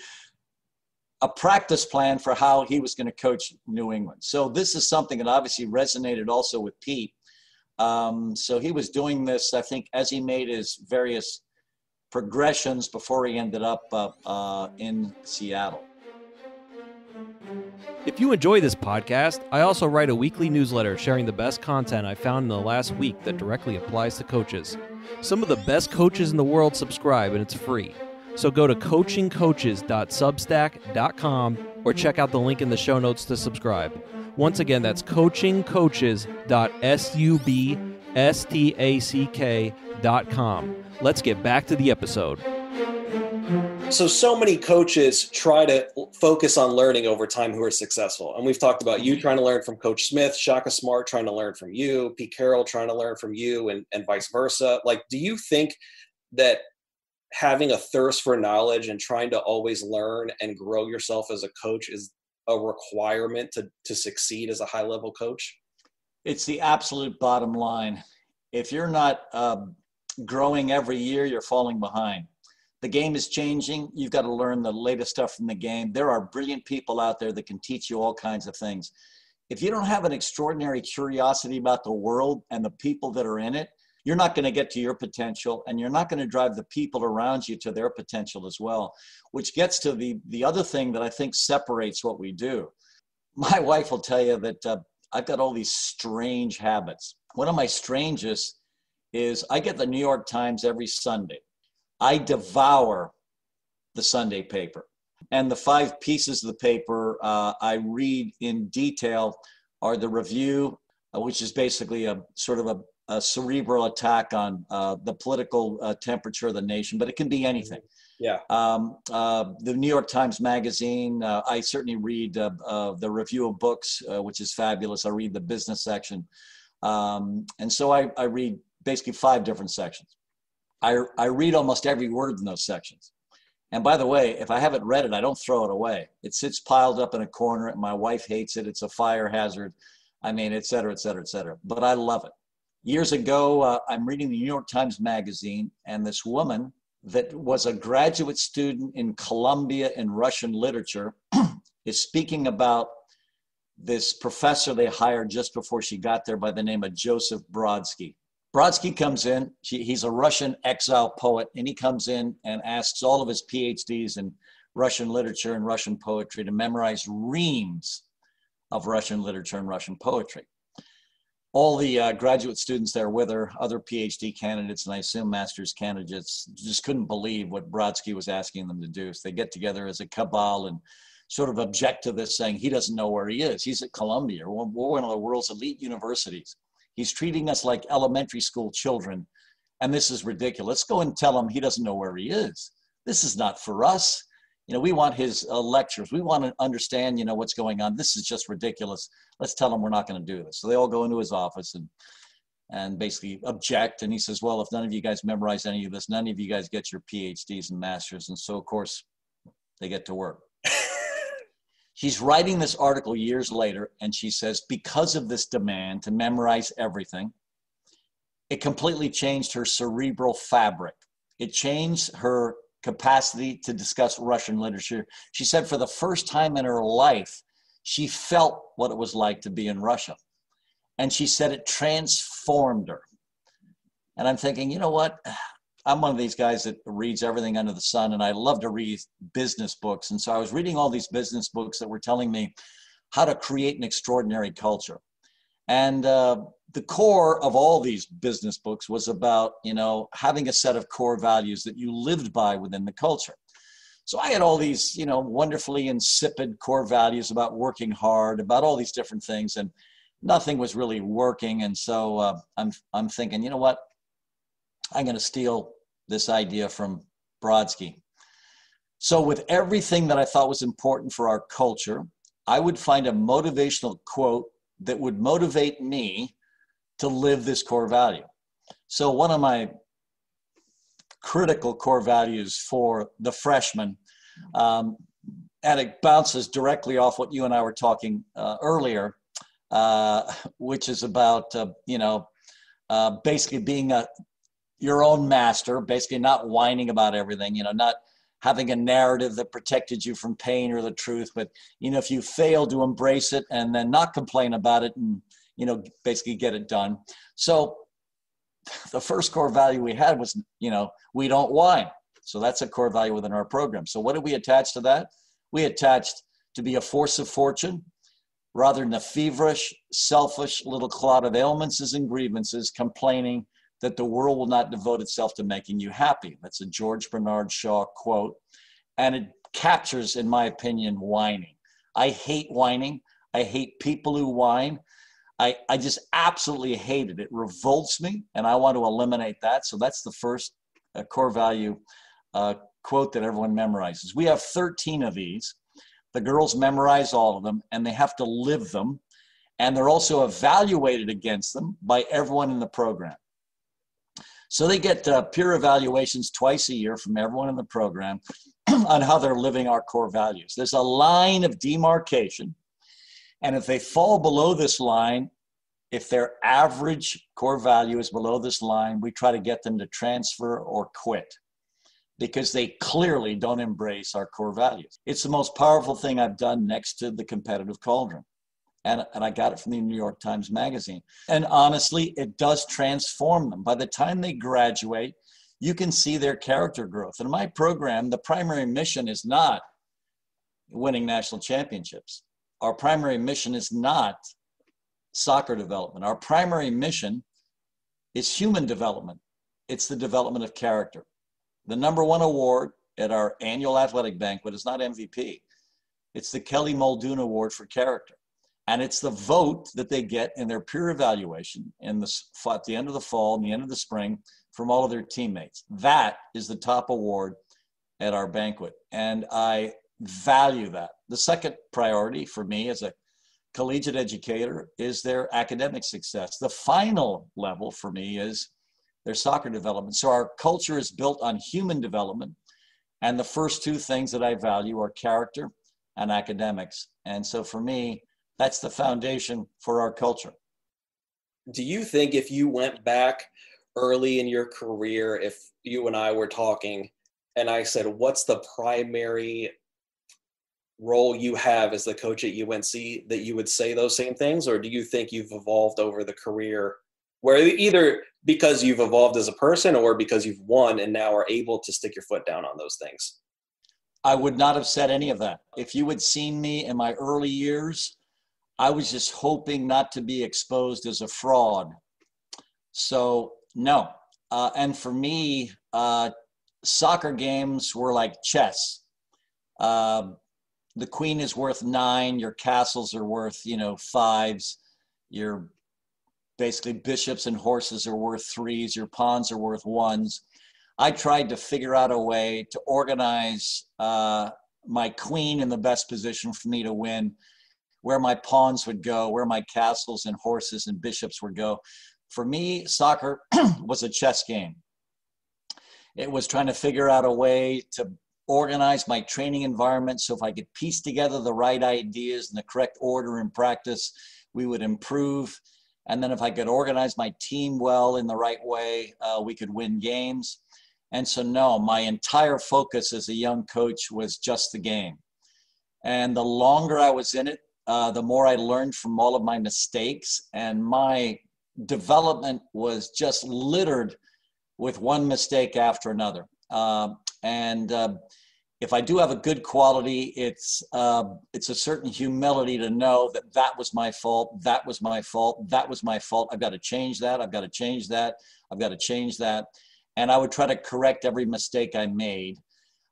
a practice plan for how he was going to coach New England. So this is something that obviously resonated also with Pete. Um, so he was doing this, I think, as he made his various progressions before he ended up uh, uh in Seattle. If you enjoy this podcast, I also write a weekly newsletter sharing the best content I found in the last week that directly applies to coaches. Some of the best coaches in the world subscribe, and it's free. So go to coachingcoaches.substack.com or check out the link in the show notes to subscribe. Once again, that's coachingcoaches.substack.com. Let's get back to the episode. So, so many coaches try to focus on learning over time who are successful. And we've talked about you trying to learn from Coach Smith, Shaka Smart trying to learn from you, Pete Carroll trying to learn from you, and, and vice versa. Like, do you think that having a thirst for knowledge and trying to always learn and grow yourself as a coach is a requirement to, to succeed as a high level coach? It's the absolute bottom line. If you're not uh, growing every year, you're falling behind. The game is changing. You've got to learn the latest stuff from the game. There are brilliant people out there that can teach you all kinds of things. If you don't have an extraordinary curiosity about the world and the people that are in it, you're not going to get to your potential and you're not going to drive the people around you to their potential as well which gets to the the other thing that i think separates what we do my wife will tell you that uh, i've got all these strange habits one of my strangest is i get the new york times every sunday i devour the sunday paper and the five pieces of the paper uh, i read in detail are the review uh, which is basically a sort of a a cerebral attack on uh, the political uh, temperature of the nation, but it can be anything. Yeah. Um, uh, the New York Times Magazine, uh, I certainly read the review of books, which is fabulous. I read the business section. Um, and so I, I read basically five different sections. I, I read almost every word in those sections. And by the way, if I haven't read it, I don't throw it away. It sits piled up in a corner, and my wife hates it. It's a fire hazard. I mean, et cetera, et cetera, et cetera. But I love it years ago, uh, I'm reading the New York Times Magazine, and this woman that was a graduate student in Columbia in Russian literature is speaking about this professor they hired just before she got there by the name of Joseph Brodsky. Brodsky comes in, she, he's a Russian exile poet, and he comes in and asks all of his PhDs in Russian literature and Russian poetry to memorize reams of Russian literature and Russian poetry all the uh, graduate students there with her, other PhD candidates, and I assume master's candidates, just couldn't believe what Brodsky was asking them to do. So they get together as a cabal and sort of object to this, saying he doesn't know where he is. He's at Columbia, we're one of the world's elite universities. He's treating us like elementary school children, and this is ridiculous. Let's go and tell him he doesn't know where he is. This is not for us you know, we want his uh, lectures. We want to understand, you know, what's going on. This is just ridiculous. Let's tell him we're not going to do this. So they all go into his office and and basically object. And he says, well, if none of you guys memorize any of this, none of you guys get your PhDs and masters. And so, of course, they get to work. She's writing this article years later, and she says, because of this demand to memorize everything, it completely changed her cerebral fabric. It changed her capacity to discuss Russian literature. She said for the first time in her life, she felt what it was like to be in Russia. And she said it transformed her. And I'm thinking, you know what? I'm one of these guys that reads everything under the sun, and I love to read business books. And so I was reading all these business books that were telling me how to create an extraordinary culture. And uh, the core of all these business books was about, you know, having a set of core values that you lived by within the culture. So I had all these, you know, wonderfully insipid core values about working hard, about all these different things, and nothing was really working. And so uh, I'm, I'm thinking, you know what? I'm going to steal this idea from Brodsky. So with everything that I thought was important for our culture, I would find a motivational quote that would motivate me to live this core value. So, one of my critical core values for the freshman, um, and it bounces directly off what you and I were talking uh, earlier, uh, which is about, uh, you know, uh, basically being a your own master, basically not whining about everything, you know, not having a narrative that protected you from pain or the truth, but you know, if you fail to embrace it and then not complain about it and you know, basically get it done. So the first core value we had was, you know, we don't whine. So that's a core value within our program. So what did we attach to that? We attached to be a force of fortune rather than a feverish, selfish little clot of ailments and grievances complaining that the world will not devote itself to making you happy. That's a George Bernard Shaw quote. And it captures, in my opinion, whining. I hate whining. I hate people who whine. I, I just absolutely hate it. It revolts me, and I want to eliminate that. So that's the first uh, core value uh, quote that everyone memorizes. We have 13 of these. The girls memorize all of them, and they have to live them. And they're also evaluated against them by everyone in the program. So they get uh, peer evaluations twice a year from everyone in the program on how they're living our core values. There's a line of demarcation. And if they fall below this line, if their average core value is below this line, we try to get them to transfer or quit because they clearly don't embrace our core values. It's the most powerful thing I've done next to the competitive cauldron and, and I got it from the New York Times Magazine. And honestly, it does transform them. By the time they graduate, you can see their character growth. In my program, the primary mission is not winning national championships. Our primary mission is not soccer development. Our primary mission is human development. It's the development of character. The number one award at our annual athletic banquet is not MVP. It's the Kelly Muldoon Award for Character and it's the vote that they get in their peer evaluation in the at the end of the fall and the end of the spring from all of their teammates. That is the top award at our banquet, and I value that. The second priority for me as a collegiate educator is their academic success. The final level for me is their soccer development. So our culture is built on human development, and the first two things that I value are character and academics. And so for me, that's the foundation for our culture. Do you think if you went back early in your career, if you and I were talking and I said, What's the primary role you have as the coach at UNC, that you would say those same things? Or do you think you've evolved over the career where either because you've evolved as a person or because you've won and now are able to stick your foot down on those things? I would not have said any of that. If you had seen me in my early years, I was just hoping not to be exposed as a fraud. So, no. Uh, and for me, uh, soccer games were like chess. Uh, the queen is worth nine, your castles are worth, you know, fives, your basically bishops and horses are worth threes, your pawns are worth ones. I tried to figure out a way to organize uh, my queen in the best position for me to win where my pawns would go, where my castles and horses and bishops would go. For me, soccer was a chess game. It was trying to figure out a way to organize my training environment so if I could piece together the right ideas in the correct order in practice, we would improve. And then if I could organize my team well in the right way, uh, we could win games. And so, no, my entire focus as a young coach was just the game. And the longer I was in it, uh, the more I learned from all of my mistakes, and my development was just littered with one mistake after another. Uh, and uh, if I do have a good quality, it's uh, it's a certain humility to know that that was my fault, that was my fault, that was my fault. I've got to change that. I've got to change that. I've got to change that. And I would try to correct every mistake I made.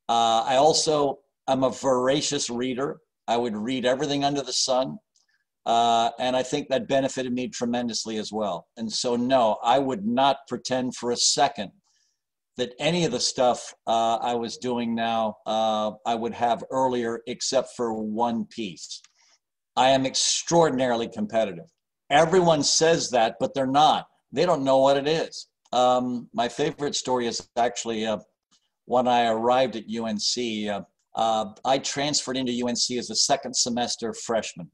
Uh, I also am a voracious reader. I would read everything under the sun. Uh, and I think that benefited me tremendously as well. And so, no, I would not pretend for a second that any of the stuff uh, I was doing now uh, I would have earlier, except for one piece. I am extraordinarily competitive. Everyone says that, but they're not. They don't know what it is. Um, my favorite story is actually uh, when I arrived at UNC. Uh, I transferred into UNC as a second semester freshman.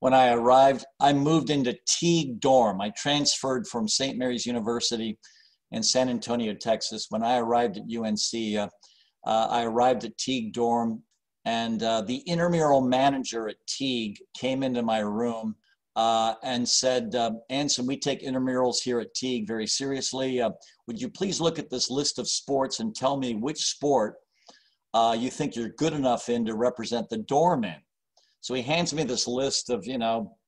When I arrived, I moved into Teague dorm. I transferred from St. Mary's University in San Antonio, Texas. When I arrived at UNC, uh, uh, I arrived at Teague dorm, and uh, the intramural manager at Teague came into my room uh, and said, uh, Anson, we take intramurals here at Teague very seriously. Would you please look at this list of sports and tell me which sport uh, you think you're good enough in to represent the dorm in? So he hands me this list of, you know,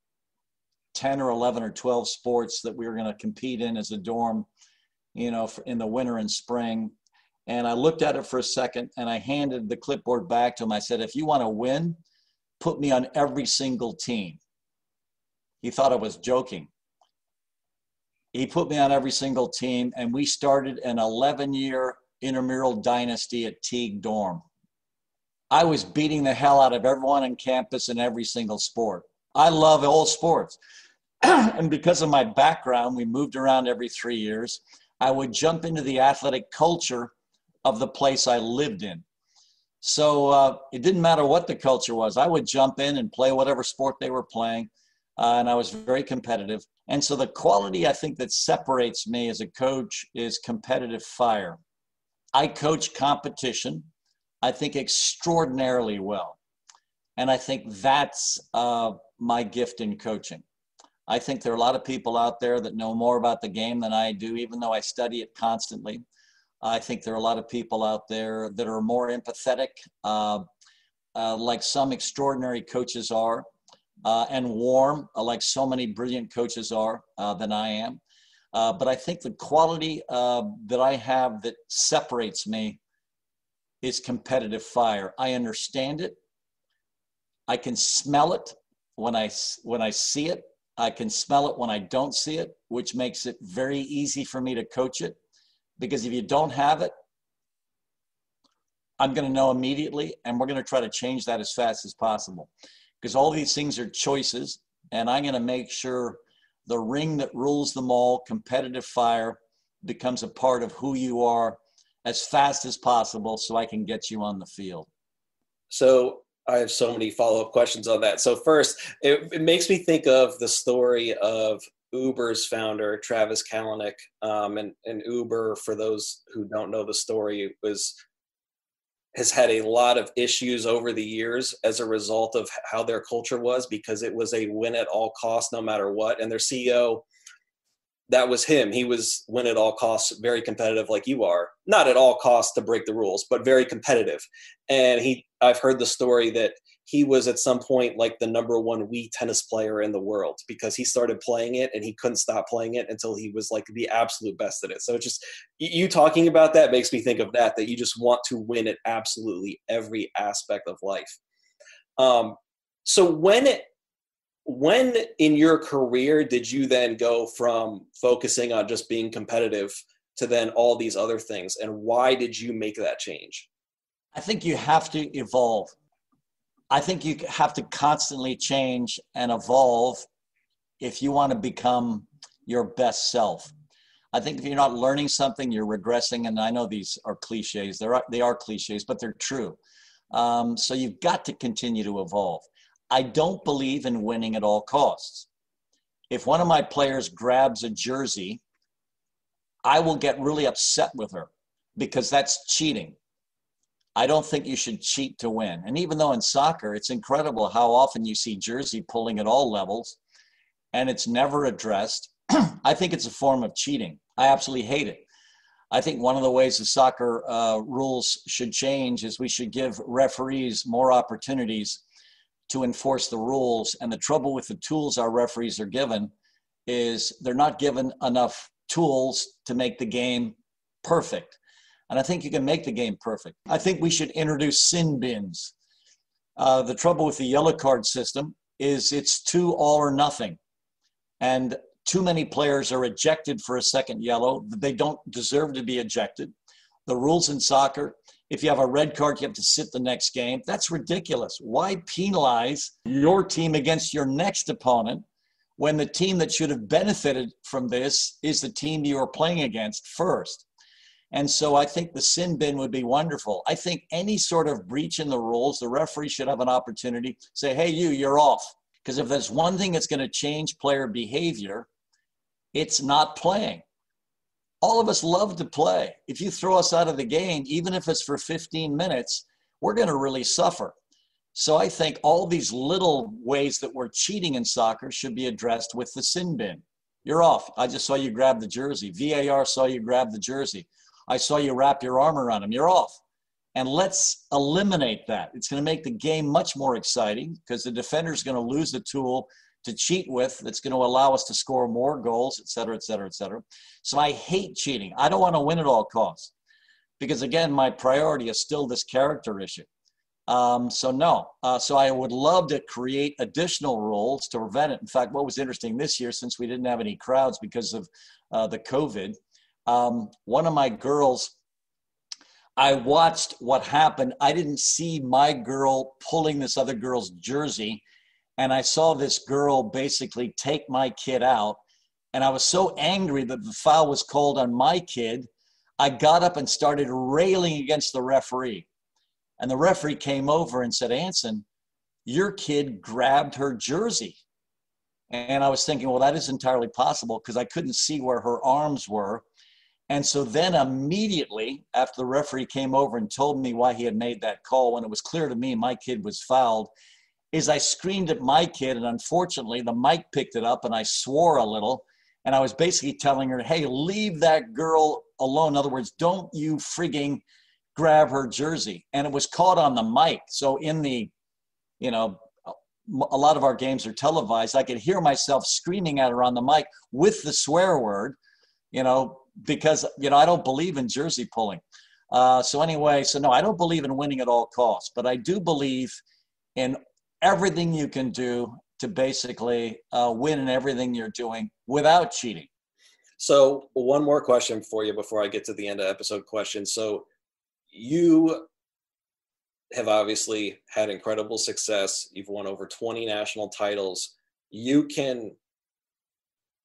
10 or 11 or 12 sports that we were going to compete in as a dorm, you know, in the winter and spring. And I looked at it for a second and I handed the clipboard back to him. I said, if you want to win, put me on every single team. He thought I was joking. He put me on every single team, and we started an 11 year intramural dynasty at Teague Dorm. I was beating the hell out of everyone on campus in every single sport. I love all sports. and because of my background, we moved around every three years. I would jump into the athletic culture of the place I lived in. So uh, it didn't matter what the culture was. I would jump in and play whatever sport they were playing uh, and I was very competitive. And so the quality I think that separates me as a coach is competitive fire. I coach competition, I think extraordinarily well. And I think that's uh, my gift in coaching. I think there are a lot of people out there that know more about the game than I do, even though I study it constantly. I think there are a lot of people out there that are more empathetic, uh, uh, like some extraordinary coaches are uh, and warm, uh, like so many brilliant coaches are uh, than I am. Uh, but I think the quality uh, that I have that separates me is competitive fire. I understand it. I can smell it when I when I see it. I can smell it when I don't see it, which makes it very easy for me to coach it. Because if you don't have it, I'm going to know immediately, and we're going to try to change that as fast as possible because all these things are choices, and I'm going to make sure the ring that rules them all, competitive fire, becomes a part of who you are as fast as possible so I can get you on the field. So I have so many follow up questions on that. So, first, it, it, makes me think of the story of Uber's founder, Travis Kalanick. Um, and, and Uber, for those who don't know the story, was has had a lot of issues over the years as a result of how their culture was because it was a win at all costs no matter what and their ceo that was him. He was win at all costs very competitive like you are. Not at all costs to break the rules but very competitive. And he i've heard the story that he was at some point like the number one Wii tennis player in the world because he started playing it and he couldn't stop playing it until he was like the absolute best at it. So just you talking about that makes me think of that that you just want to win at absolutely every aspect of life. Um, so when it when in your career did you then go from focusing on just being competitive to then all these other things and why did you make that change? I think you have to evolve I think you have to constantly change and evolve if you want to become your best self. I think if you're not learning something, you're regressing. And I know these are cliches. They are, they are cliches, but they're true. Um, so you've got to continue to evolve. I don't believe in winning at all costs. If one of my players grabs a jersey, I will get really upset with her because that's cheating. I don't think you should cheat to win. And even though in soccer, it's incredible how often you see jersey pulling at all levels and it's never addressed, I think it's a form of cheating. I absolutely hate it. I think one of the ways the soccer uh, rules should change is we should give referees more opportunities to enforce the rules. And the trouble with the tools our referees are given is they're not given enough tools to make the game perfect. And I think you can make the game perfect. I think we should introduce sin bins. Uh, the trouble with the yellow card system is it's two all or nothing. And too many players are ejected for a second yellow. They don't deserve to be ejected. The rules in soccer if you have a red card, you have to sit the next game. That's ridiculous. Why penalize your team against your next opponent when the team that should have benefited from this is the team you are playing against first? And so I think the sin bin would be wonderful. I think any sort of breach in the rules, the referee should have an opportunity say, hey, you, you're off. Because if there's one thing that's going to change player behavior, it's not playing all of us love to play. If you throw us out of the game, even if it's for 15 minutes, we're going to really suffer. So I think all these little ways that we're cheating in soccer should be addressed with the sin bin. You're off. I just saw you grab the jersey. VAR saw you grab the jersey. I saw you wrap your arm around him. You're off. And let's eliminate that. It's going to make the game much more exciting because the defender is going to lose the tool to cheat with that's going to allow us to score more goals, et cetera, et cetera, et cetera. So I hate cheating. I don't want to win at all costs because, again, my priority is still this character issue. Um, so no. Uh, so I would love to create additional rules to prevent it. In fact, what was interesting this year, since we didn't have any crowds because of uh, the COVID, um, one of my girls, I watched what happened. I didn't see my girl pulling this other girl's jersey and I saw this girl basically take my kid out. And I was so angry that the foul was called on my kid. I got up and started railing against the referee. And the referee came over and said, Anson, your kid grabbed her jersey. And I was thinking, well, that is entirely possible because I couldn't see where her arms were. And so then immediately after the referee came over and told me why he had made that call, when it was clear to me my kid was fouled, is I screamed at my kid, and unfortunately, the mic picked it up, and I swore a little. And I was basically telling her, hey, leave that girl alone. In other words, don't you frigging grab her jersey. And it was caught on the mic. So, in the, you know, a lot of our games are televised. I could hear myself screaming at her on the mic with the swear word, you know, because, you know, I don't believe in jersey pulling. Uh, so, anyway, so no, I don't believe in winning at all costs, but I do believe in everything you can do to basically uh, win in everything you're doing without cheating. So, one more question for you before I get to the end of episode questions. So, you have obviously had incredible success. You've won over 20 national titles. You can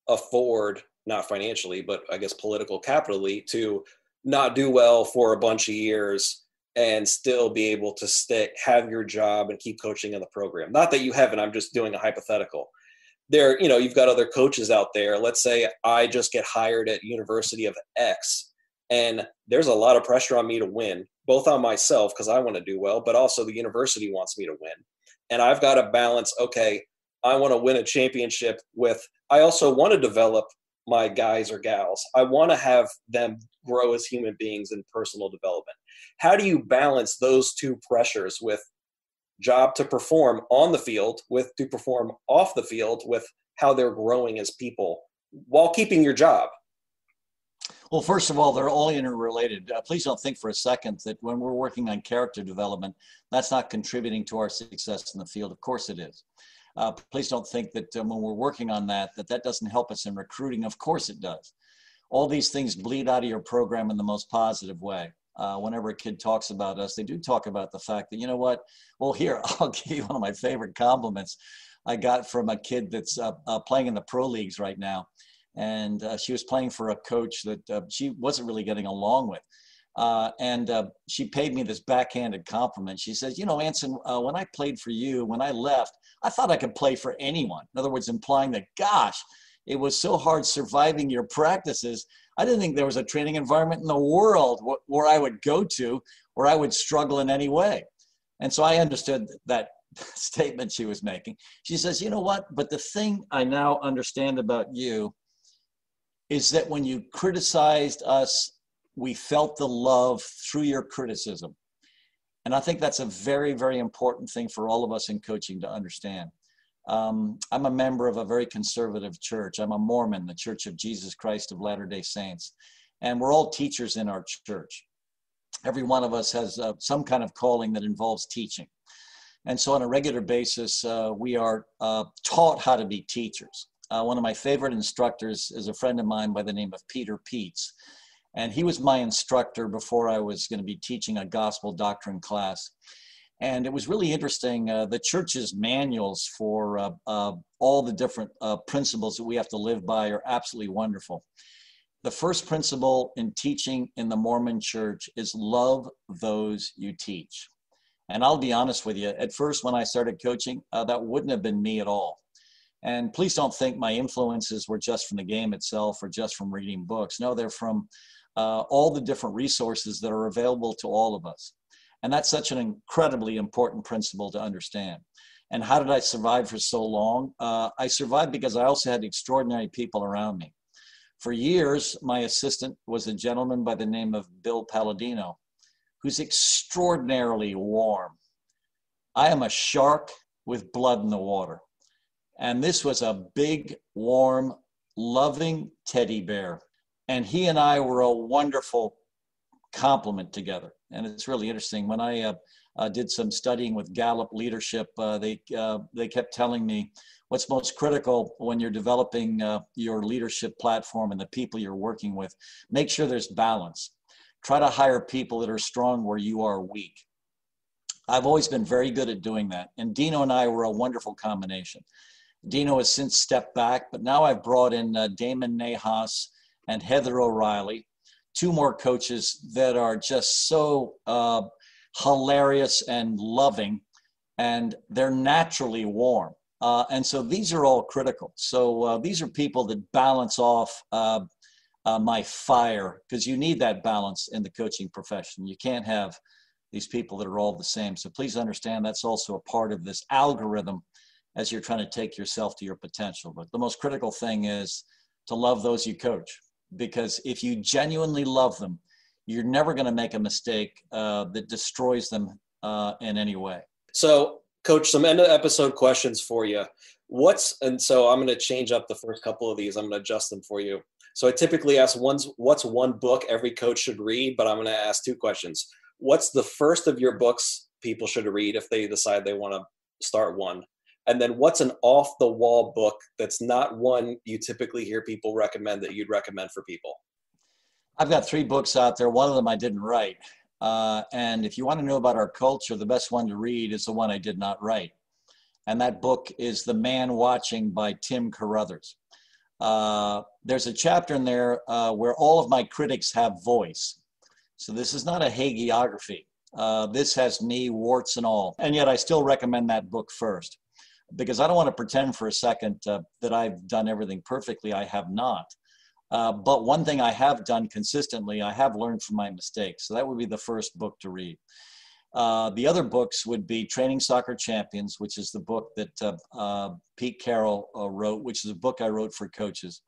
afford, not financially, but I guess political capitally, to not do well for a bunch of years and still be able to stay have your job and keep coaching in the program. Not that you haven't i'm just doing a hypothetical. There you know you've got other coaches out there. Let's say i just get hired at university of x and there's a lot of pressure on me to win both on myself because i want to do well but also the university wants me to win. And i've got to balance okay i want to win a championship with i also want to develop my guys or gals. I want to have them grow as human beings in personal development. How do you balance those two pressures with job to perform on the field with to perform off the field with how they're growing as people while keeping your job? Well first of all they're all interrelated. Uh, please don't think for a second that when we're working on character development that's not contributing to our success in the field. Of course it is uh, please don't think that um, when we're working on that that that doesn't help us in recruiting of course it does all these things bleed out of your program in the most positive way uh, whenever a kid talks about us, they do talk about the fact that, you know what, well, here, I'll give you one of my favorite compliments I got from a kid that's uh, uh, playing in the pro leagues right now. And uh, she was playing for a coach that uh, she wasn't really getting along with. Uh, and she paid me this backhanded compliment. She says, You know, Anson, when I played for you, when I left, I thought I could play for anyone. In other words, implying that, gosh, it was so hard surviving your practices I didn't think there was a training environment in the world where I would go to where I would struggle in any way. And so I understood that statement she was making. She says, You know what? But the thing I now understand about you is that when you criticized us, we felt the love through your criticism. And I think that's a very, very important thing for all of us in coaching to understand. Um, I'm a member of a very conservative church. I'm a Mormon, the Church of Jesus Christ of Latter day Saints. And we're all teachers in our church. Every one of us has uh, some kind of calling that involves teaching. And so, on a regular basis, uh, we are uh, taught how to be teachers. Uh, one of my favorite instructors is a friend of mine by the name of Peter Peets. And he was my instructor before I was going to be teaching a gospel doctrine class. And it was really interesting. Uh, the church's manuals for uh, uh, all the different uh, principles that we have to live by are absolutely wonderful. The first principle in teaching in the Mormon church is love those you teach. And I'll be honest with you, at first when I started coaching, uh, that wouldn't have been me at all. And please don't think my influences were just from the game itself or just from reading books. No, they're from uh, all the different resources that are available to all of us. And that's such an incredibly important principle to understand. And how did I survive for so long? Uh, I survived because I also had extraordinary people around me. For years, my assistant was a gentleman by the name of Bill Palladino, who's extraordinarily warm. I am a shark with blood in the water. And this was a big, warm, loving teddy bear. And he and I were a wonderful complement together. And it's really interesting. When I uh, uh, did some studying with Gallup leadership, uh, they, uh, they kept telling me what's most critical when you're developing uh, your leadership platform and the people you're working with. Make sure there's balance. Try to hire people that are strong where you are weak. I've always been very good at doing that. And Dino and I were a wonderful combination. Dino has since stepped back, but now I've brought in uh, Damon Nahas and Heather O'Reilly, two more coaches that are just so uh, hilarious and loving, and they're naturally warm. Uh, and so these are all critical. So uh, these are people that balance off uh, uh, my fire because you need that balance in the coaching profession. You can't have these people that are all the same. So please understand that's also a part of this algorithm as you're trying to take yourself to your potential. But the most critical thing is to love those you coach because if you genuinely love them, you're never going to make a mistake uh, that destroys them uh, in any way. So, coach, some end of episode questions for you. What's and so I'm going to change up the first couple of these. I'm going to adjust them for you. So I typically ask one's what's one book every coach should read, but I'm going to ask two questions. What's the first of your books people should read if they decide they want to start one? And then what's an off the wall book that's not one you typically hear people recommend that you'd recommend for people? I've got three books out there. One of them I didn't write. Uh, and if you want to know about our culture, the best one to read is the one I did not write. And that book is The Man Watching by Tim Crothers. Uh, there's a chapter in there uh, where all of my critics have voice. So this is not a hagiography. Uh, this has me, warts and all. And yet I still recommend that book first because I don't want to pretend for a second uh, that I've done everything perfectly. I have not. Uh, but one thing I have done consistently, I have learned from my mistakes. So that would be the first book to read. Uh, the other books would be Training Soccer Champions, which is the book that uh, uh, Pete Carroll uh, wrote, which is a book I wrote for coaches.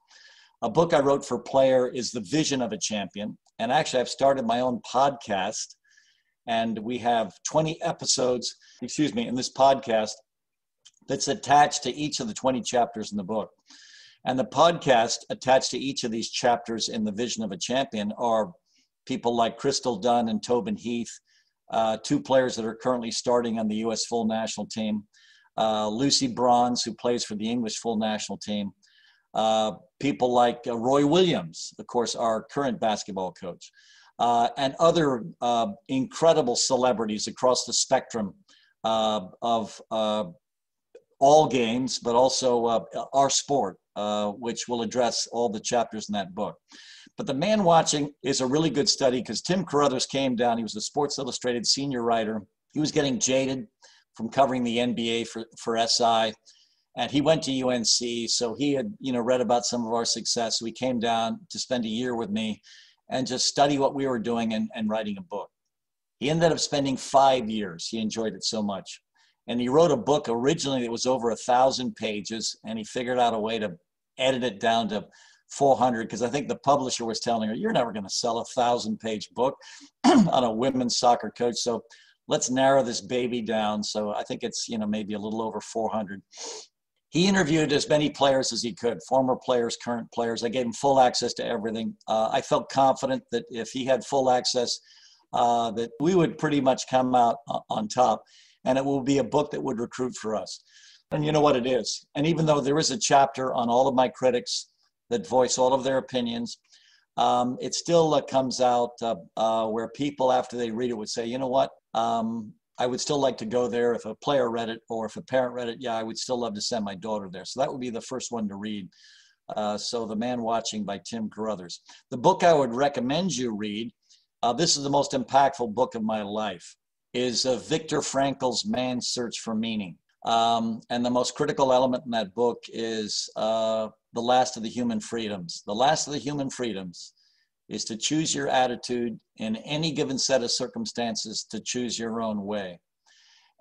A book I wrote for player is The Vision of a Champion. And actually, I've started my own podcast, and we have 20 episodes, excuse me, in this podcast that's attached to each of the 20 chapters in the book. And the podcast attached to each of these chapters in The Vision of a Champion are people like Crystal Dunn and Tobin Heath, uh, two players that are currently starting on the U.S. full national team, uh, Lucy Bronze, who plays for the English full national team, uh, people like uh, Roy Williams, of course, our current basketball coach, uh, and other uh, incredible celebrities across the spectrum of all games, but also uh, our sport, uh, which will address all the chapters in that book. But the man watching is a really good study because Tim Crothers came down. He was a Sports Illustrated senior writer. He was getting jaded from covering the NBA for, for SI. And he went to UNC, so he had, you know, read about some of our success. So he came down to spend a year with me and just study what we were doing and, and writing a book. He ended up spending five years. He enjoyed it so much and he wrote a book originally that was over a thousand pages and he figured out a way to edit it down to 400 because i think the publisher was telling her you're never going to sell a thousand page book on a women's soccer coach so let's narrow this baby down. So i think it's you know maybe a little over 400 he interviewed as many players as he could former players current players. I gave him full access to everything. Uh, i felt confident that if he had full access uh, that we would pretty much come out on top and it will be a book that would recruit for us. And you know what it is. And even though there is a chapter on all of my critics that voice all of their opinions, um, it still uh, comes out uh, uh, where people, after they read it, would say, you know what? Um, I would still like to go there if a player read it or if a parent read it. Yeah, I would still love to send my daughter there. So that would be the first one to read. Uh, so, The Man Watching by Tim Crothers. The book I would recommend you read, uh, this is the most impactful book of my life, is uh, Frankl's Man's Search for Meaning. Um, and the most critical element in that book is uh, the last of the human freedoms. The last of the human freedoms is to choose your attitude in any given set of circumstances to choose your own way.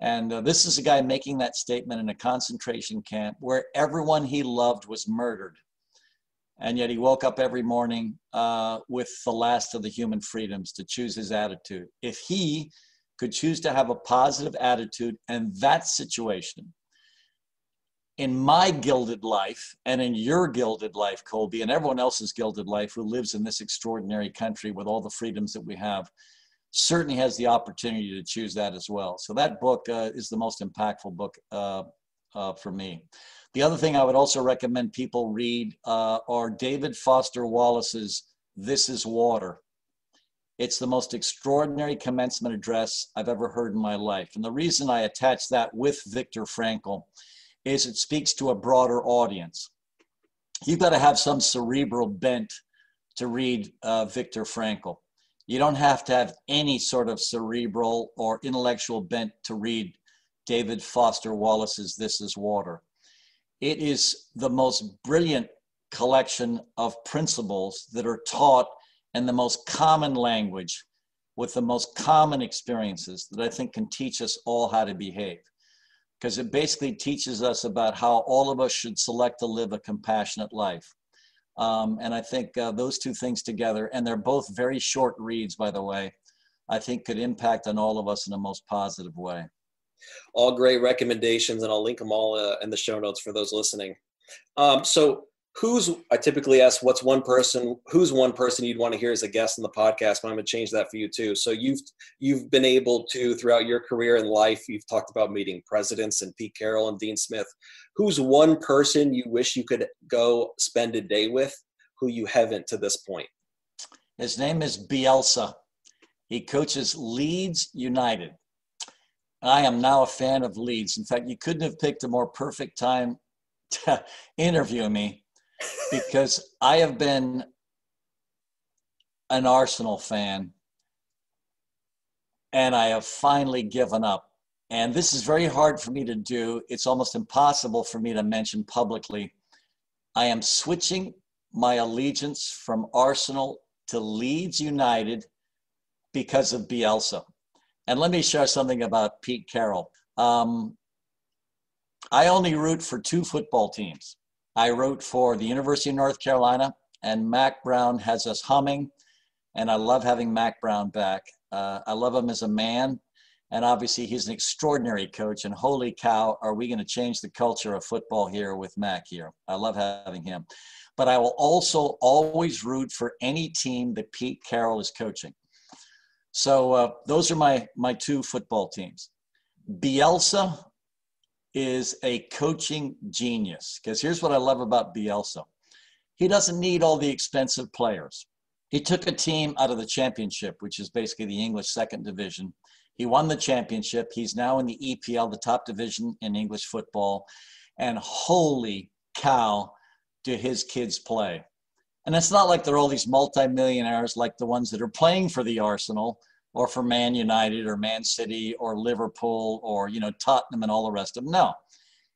And uh, this is a guy making that statement in a concentration camp where everyone he loved was murdered. And yet he woke up every morning uh, with the last of the human freedoms to choose his attitude. If he could choose to have a positive attitude in that situation, in my gilded life and in your gilded life, Colby, and everyone else's gilded life who lives in this extraordinary country with all the freedoms that we have, certainly has the opportunity to choose that as well. So that book uh, is the most impactful book uh, uh, for me. The other thing I would also recommend people read uh, are David Foster Wallace's This is Water. It's the most extraordinary commencement address I've ever heard in my life. And the reason I attach that with Viktor Frankl is it speaks to a broader audience. You've got to have some cerebral bent to read uh, Viktor Frankl. You don't have to have any sort of cerebral or intellectual bent to read David Foster Wallace's This is Water. It is the most brilliant collection of principles that are taught in the most common language with the most common experiences that I think can teach us all how to behave because it basically teaches us about how all of us should select to live a compassionate life. Um, and I think uh, those two things together, and they're both very short reads, by the way, I think could impact on all of us in a most positive way. All great recommendations, and I'll link them all uh, in the show notes for those listening. Um, so, who's I typically ask what's one person who's one person you'd want to hear as a guest on the podcast, but I'm gonna change that for you too. So you've you've been able to throughout your career and life, you've talked about meeting presidents and Pete Carroll and Dean Smith. Who's one person you wish you could go spend a day with who you haven't to this point? His name is Bielsa. He coaches Leeds United. I am now a fan of Leeds. In fact, you couldn't have picked a more perfect time to interview me because I have been an Arsenal fan and I have finally given up. And this is very hard for me to do. It's almost impossible for me to mention publicly. I am switching my allegiance from Arsenal to Leeds United because of Bielsa. And let me share something about Pete Carroll. Um, I only root for two football teams I wrote for the University of North Carolina, and Mack Brown has us humming, and I love having Mack Brown back. Uh, I love him as a man, and obviously he's an extraordinary coach. And holy cow, are we going to change the culture of football here with Mack here? I love having him. But I will also always root for any team that Pete Carroll is coaching. So uh, those are my my two football teams. Bielsa is a coaching genius. Because here's what I love about Bielsa he doesn't need all the expensive players. He took a team out of the championship, which is basically the English second division. He won the championship. He's now in the EPL, the top division in English football. And holy cow, do his kids play. And it's not like they're all these multimillionaires like the ones that are playing for the Arsenal or for Man United or Man City or Liverpool or you know Tottenham and all the rest of them. No,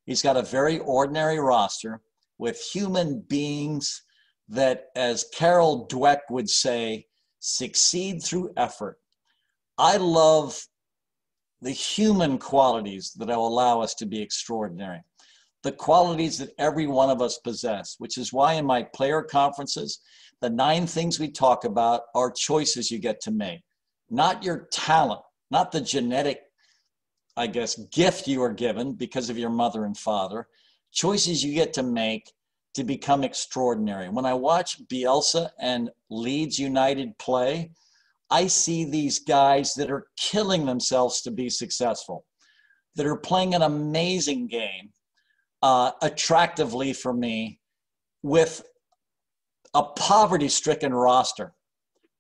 he's got a very ordinary roster with human beings that, as Carol Dweck would say, succeed through effort. I love the human qualities that will allow us to be extraordinary, the qualities that every one of us possess, which is why in my player conferences, the nine things we talk about are choices you get to make not your talent, not the genetic, I guess, gift you are given because of your mother and father, choices you get to make to become extraordinary. When I watch Bielsa and Leeds United play, I see these guys that are killing themselves to be successful, that are playing an amazing game, uh, attractively for me, with a poverty stricken roster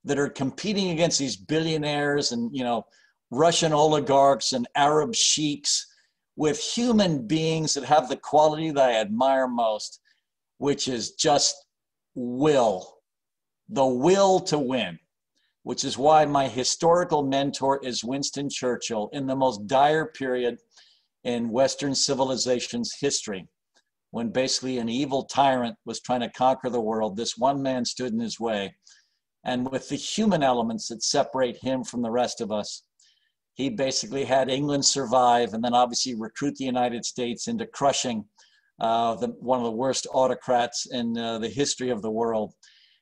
that are competing against these billionaires and, you know, Russian oligarchs and Arab sheiks with human beings that have the quality that I admire most, which is just will, the will to win, which is why my historical mentor is Winston Churchill in the most dire period in Western civilization's history. When basically an evil tyrant was trying to conquer the world, this one man stood in his way. And with the human elements that separate him from the rest of us, he basically had England survive and then obviously recruit the United States into crushing uh, the, one of the worst autocrats in uh, the history of the world.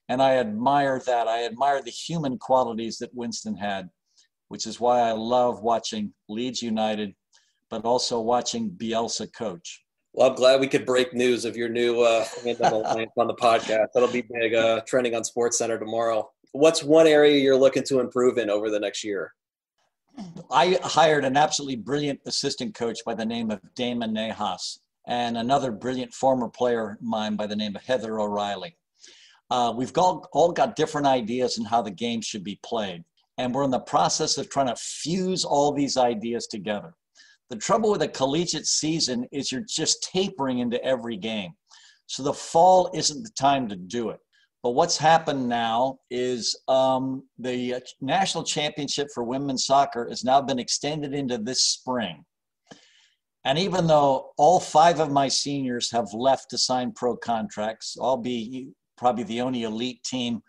And I admire that. I admire the human qualities that Winston had, which is why I love watching Leeds United, but also watching Bielsa coach. Well, I'm glad we could break news of your new uh, on the podcast. That'll be big, uh, trending on Sports Center tomorrow. What's one area you're looking to improve in over the next year? I hired an absolutely brilliant assistant coach by the name of Damon Nahas and another brilliant former player of mine by the name of Heather O'Reilly. Uh, we've all, all got different ideas on how the game should be played. And we're in the process of trying to fuse all these ideas together. The trouble with a collegiate season is you're just tapering into every game. So the fall isn't the time to do it. But what's happened now is um, the uh, national championship for women's soccer has now been extended into this spring. And even though all five of my seniors have left to sign pro contracts, I'll be probably the only elite team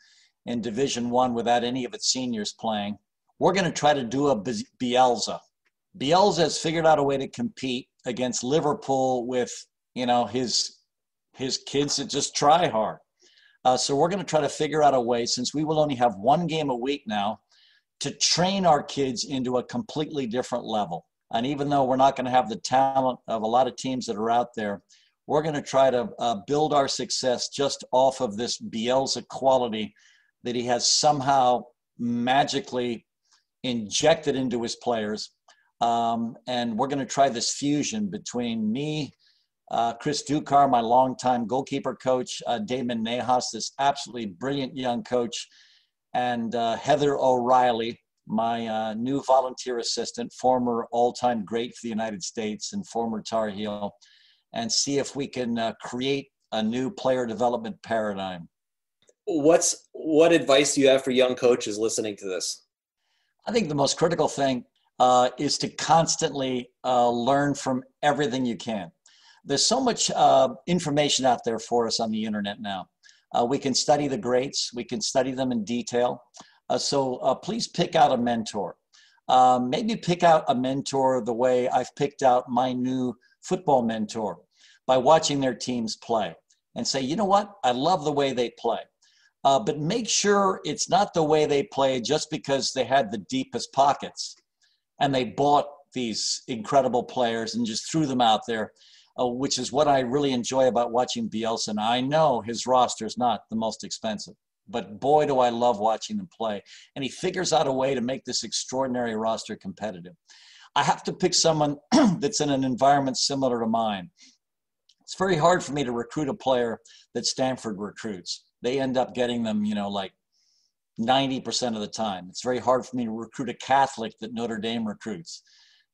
in Division One without any of its seniors playing. We're going to try to do a Bielsa. Bielsa has figured out a way to compete against Liverpool with you know his his kids that just try hard. Uh, so we're going to try to figure out a way, since we will only have one game a week now, to train our kids into a completely different level. And even though we're not going to have the talent of a lot of teams that are out there, we're going to try to uh, build our success just off of this Bielsa quality that he has somehow magically injected into his players. Um, and we're going to try this fusion between me, uh, Chris Ducar, my longtime goalkeeper coach, uh, Damon Nahas, this absolutely brilliant young coach, and uh, Heather O'Reilly, my uh, new volunteer assistant, former all-time great for the United States and former Tar Heel, and see if we can uh, create a new player development paradigm. What's what advice do you have for young coaches listening to this? I think the most critical thing uh, is to constantly learn from everything you can there's so much uh, information out there for us on the internet now. Uh, we can study the greats, we can study them in detail. Uh, so uh, please pick out a mentor. Um, maybe pick out a mentor the way I've picked out my new football mentor by watching their teams play and say, you know what, I love the way they play. Uh, but make sure it's not the way they play just because they had the deepest pockets and they bought these incredible players and just threw them out there uh, which is what I really enjoy about watching Bielsa. And I know his roster is not the most expensive, but boy, do I love watching them play. And he figures out a way to make this extraordinary roster competitive. I have to pick someone that's in an environment similar to mine. It's very hard for me to recruit a player that Stanford recruits. They end up getting them, you know, like 90% of the time. It's very hard for me to recruit a Catholic that Notre Dame recruits.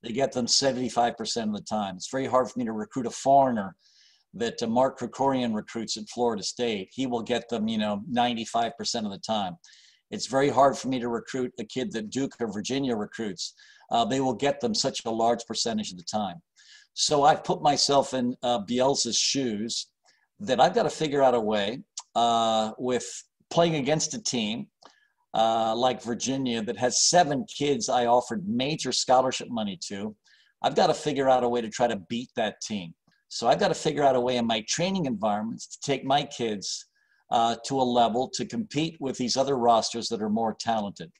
They get them 75% of the time. It's very hard for me to recruit a foreigner that uh, Mark Krikorian recruits at Florida State. He will get them, you know, 95% of the time. It's very hard for me to recruit a kid that Duke or Virginia recruits. Uh, they will get them such a large percentage of the time. So I've put myself in uh, Bielsa's shoes that I've got to figure out a way uh, with playing against a team uh, like Virginia that has seven kids I offered major scholarship money to, I've got to figure out a way to try to beat that team. So I've got to figure out a way in my training environments to take my kids uh, to a level to compete with these other rosters that are more talented.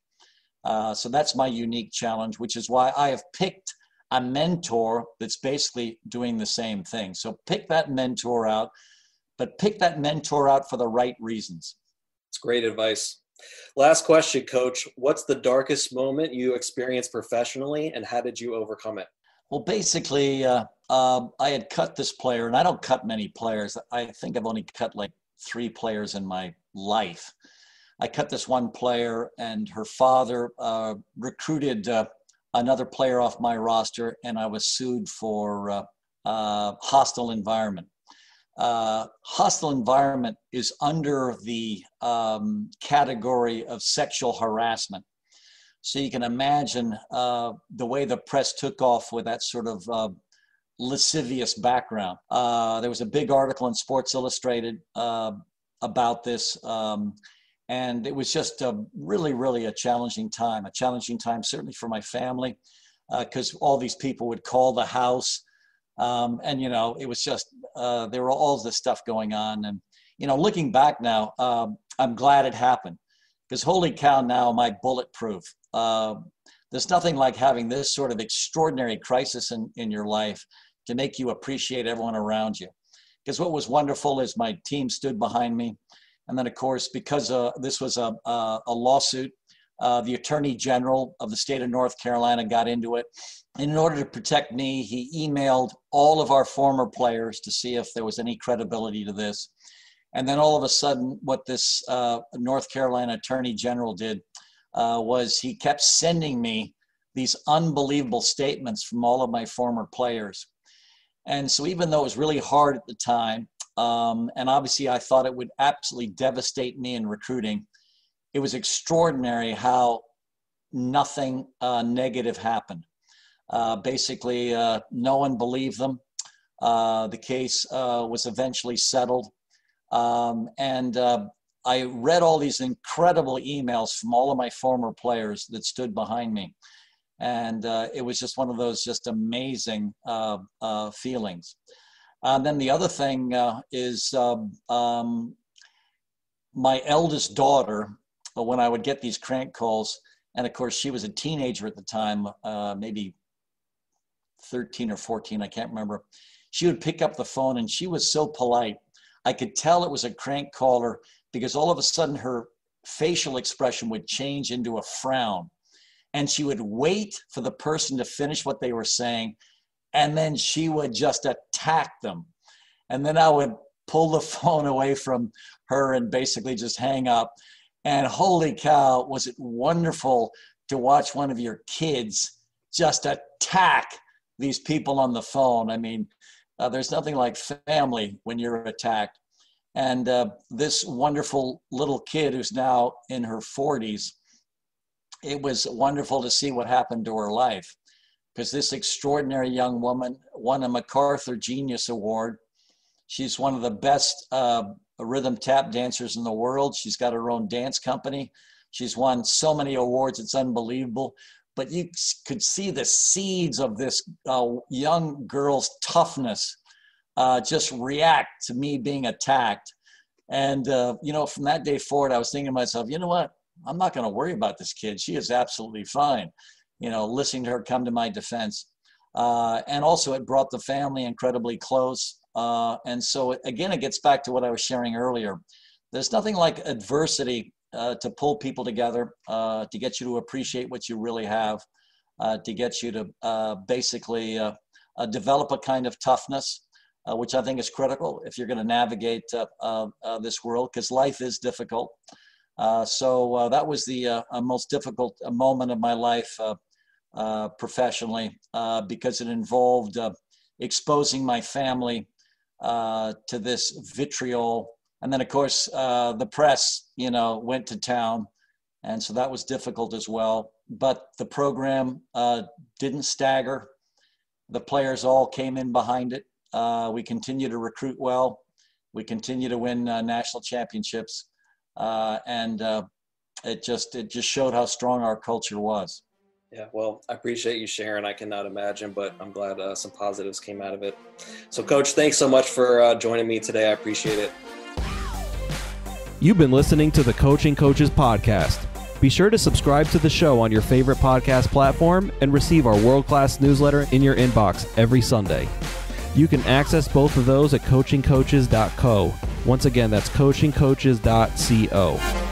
Uh, so that's my unique challenge, which is why I have picked a mentor that's basically doing the same thing. So pick that mentor out, but pick that mentor out for the right reasons. It's great advice. Last question, coach. What's the darkest moment you experienced professionally and how did you overcome it? Well, basically, uh, uh, I had cut this player, and I don't cut many players. I think I've only cut like three players in my life. I cut this one player, and her father uh, recruited uh, another player off my roster, and I was sued for uh, uh hostile environment. Uh, hostile environment is under the um, category of sexual harassment. So you can imagine uh, the way the press took off with that sort of uh, lascivious background. Uh, there was a big article in Sports Illustrated uh, about this. Um, and it was just a really, really a challenging time, a challenging time, certainly for my family, because uh, all these people would call the house. Um, and, you know, it was just, uh, there were all this stuff going on. And, you know, looking back now, um, I'm glad it happened because holy cow, now am I bulletproof. Uh, there's nothing like having this sort of extraordinary crisis in, in your life to make you appreciate everyone around you. Because what was wonderful is my team stood behind me. And then, of course, because uh, this was a, a, a lawsuit, uh, the Attorney General of the state of North Carolina got into it. And in order to protect me, he emailed all of our former players to see if there was any credibility to this. And then all of a sudden, what this uh, North Carolina Attorney General did uh, was he kept sending me these unbelievable statements from all of my former players. And so, even though it was really hard at the time, um, and obviously I thought it would absolutely devastate me in recruiting, it was extraordinary how nothing uh, negative happened. Uh, basically, uh, no one believed them. Uh, the case uh, was eventually settled. Um, and I read all these incredible emails from all of my former players that stood behind me. And uh, it was just one of those just amazing uh, uh, feelings. And then the other thing is um, um, my eldest daughter, uh, when I would get these crank calls, and of course she was a teenager at the time, uh, maybe 13 or 14, I can't remember. She would pick up the phone and she was so polite. I could tell it was a crank caller because all of a sudden her facial expression would change into a frown. And she would wait for the person to finish what they were saying, and then she would just attack them. And then I would pull the phone away from her and basically just hang up. And holy cow, was it wonderful to watch one of your kids just attack these people on the phone. I mean, uh, there's nothing like family when you're attacked. And uh, this wonderful little kid who's now in her 40s, it was wonderful to see what happened to her life because this extraordinary young woman won a MacArthur Genius Award. She's one of the best uh, rhythm tap dancers in the world. She's got her own dance company. She's won so many awards, it's unbelievable. But you could see the seeds of this uh, young girl's toughness uh, just react to me being attacked. And, uh, you know, from that day forward, I was thinking to myself, you know what? I'm not going to worry about this kid. She is absolutely fine. You know, listening to her come to my defense. Uh, and also, it brought the family incredibly close. Uh, and so, again, it gets back to what I was sharing earlier. There's nothing like adversity uh, to pull people together, uh, to get you to appreciate what you really have, uh, to get you to uh, basically uh, uh, develop a kind of toughness uh, which I think is critical if you're going to navigate this world because life is difficult. So that was the most difficult moment of my life professionally because it involved exposing my family to this vitriol. And then, of course, uh, the press, you know, went to town. And so that was difficult as well. But the program uh, didn't stagger. The players all came in behind it uh, we continue to recruit well. We continue to win uh, national championships, uh, and uh, it just it just showed how strong our culture was. Yeah, well, I appreciate you sharing. I cannot imagine, but I'm glad uh, some positives came out of it. So, Coach, thanks so much for uh, joining me today. I appreciate it. You've been listening to the Coaching Coaches Podcast. Be sure to subscribe to the show on your favorite podcast platform and receive our world class newsletter in your inbox every Sunday. You can access both of those at coachingcoaches.co. Once again, that's coachingcoaches.co.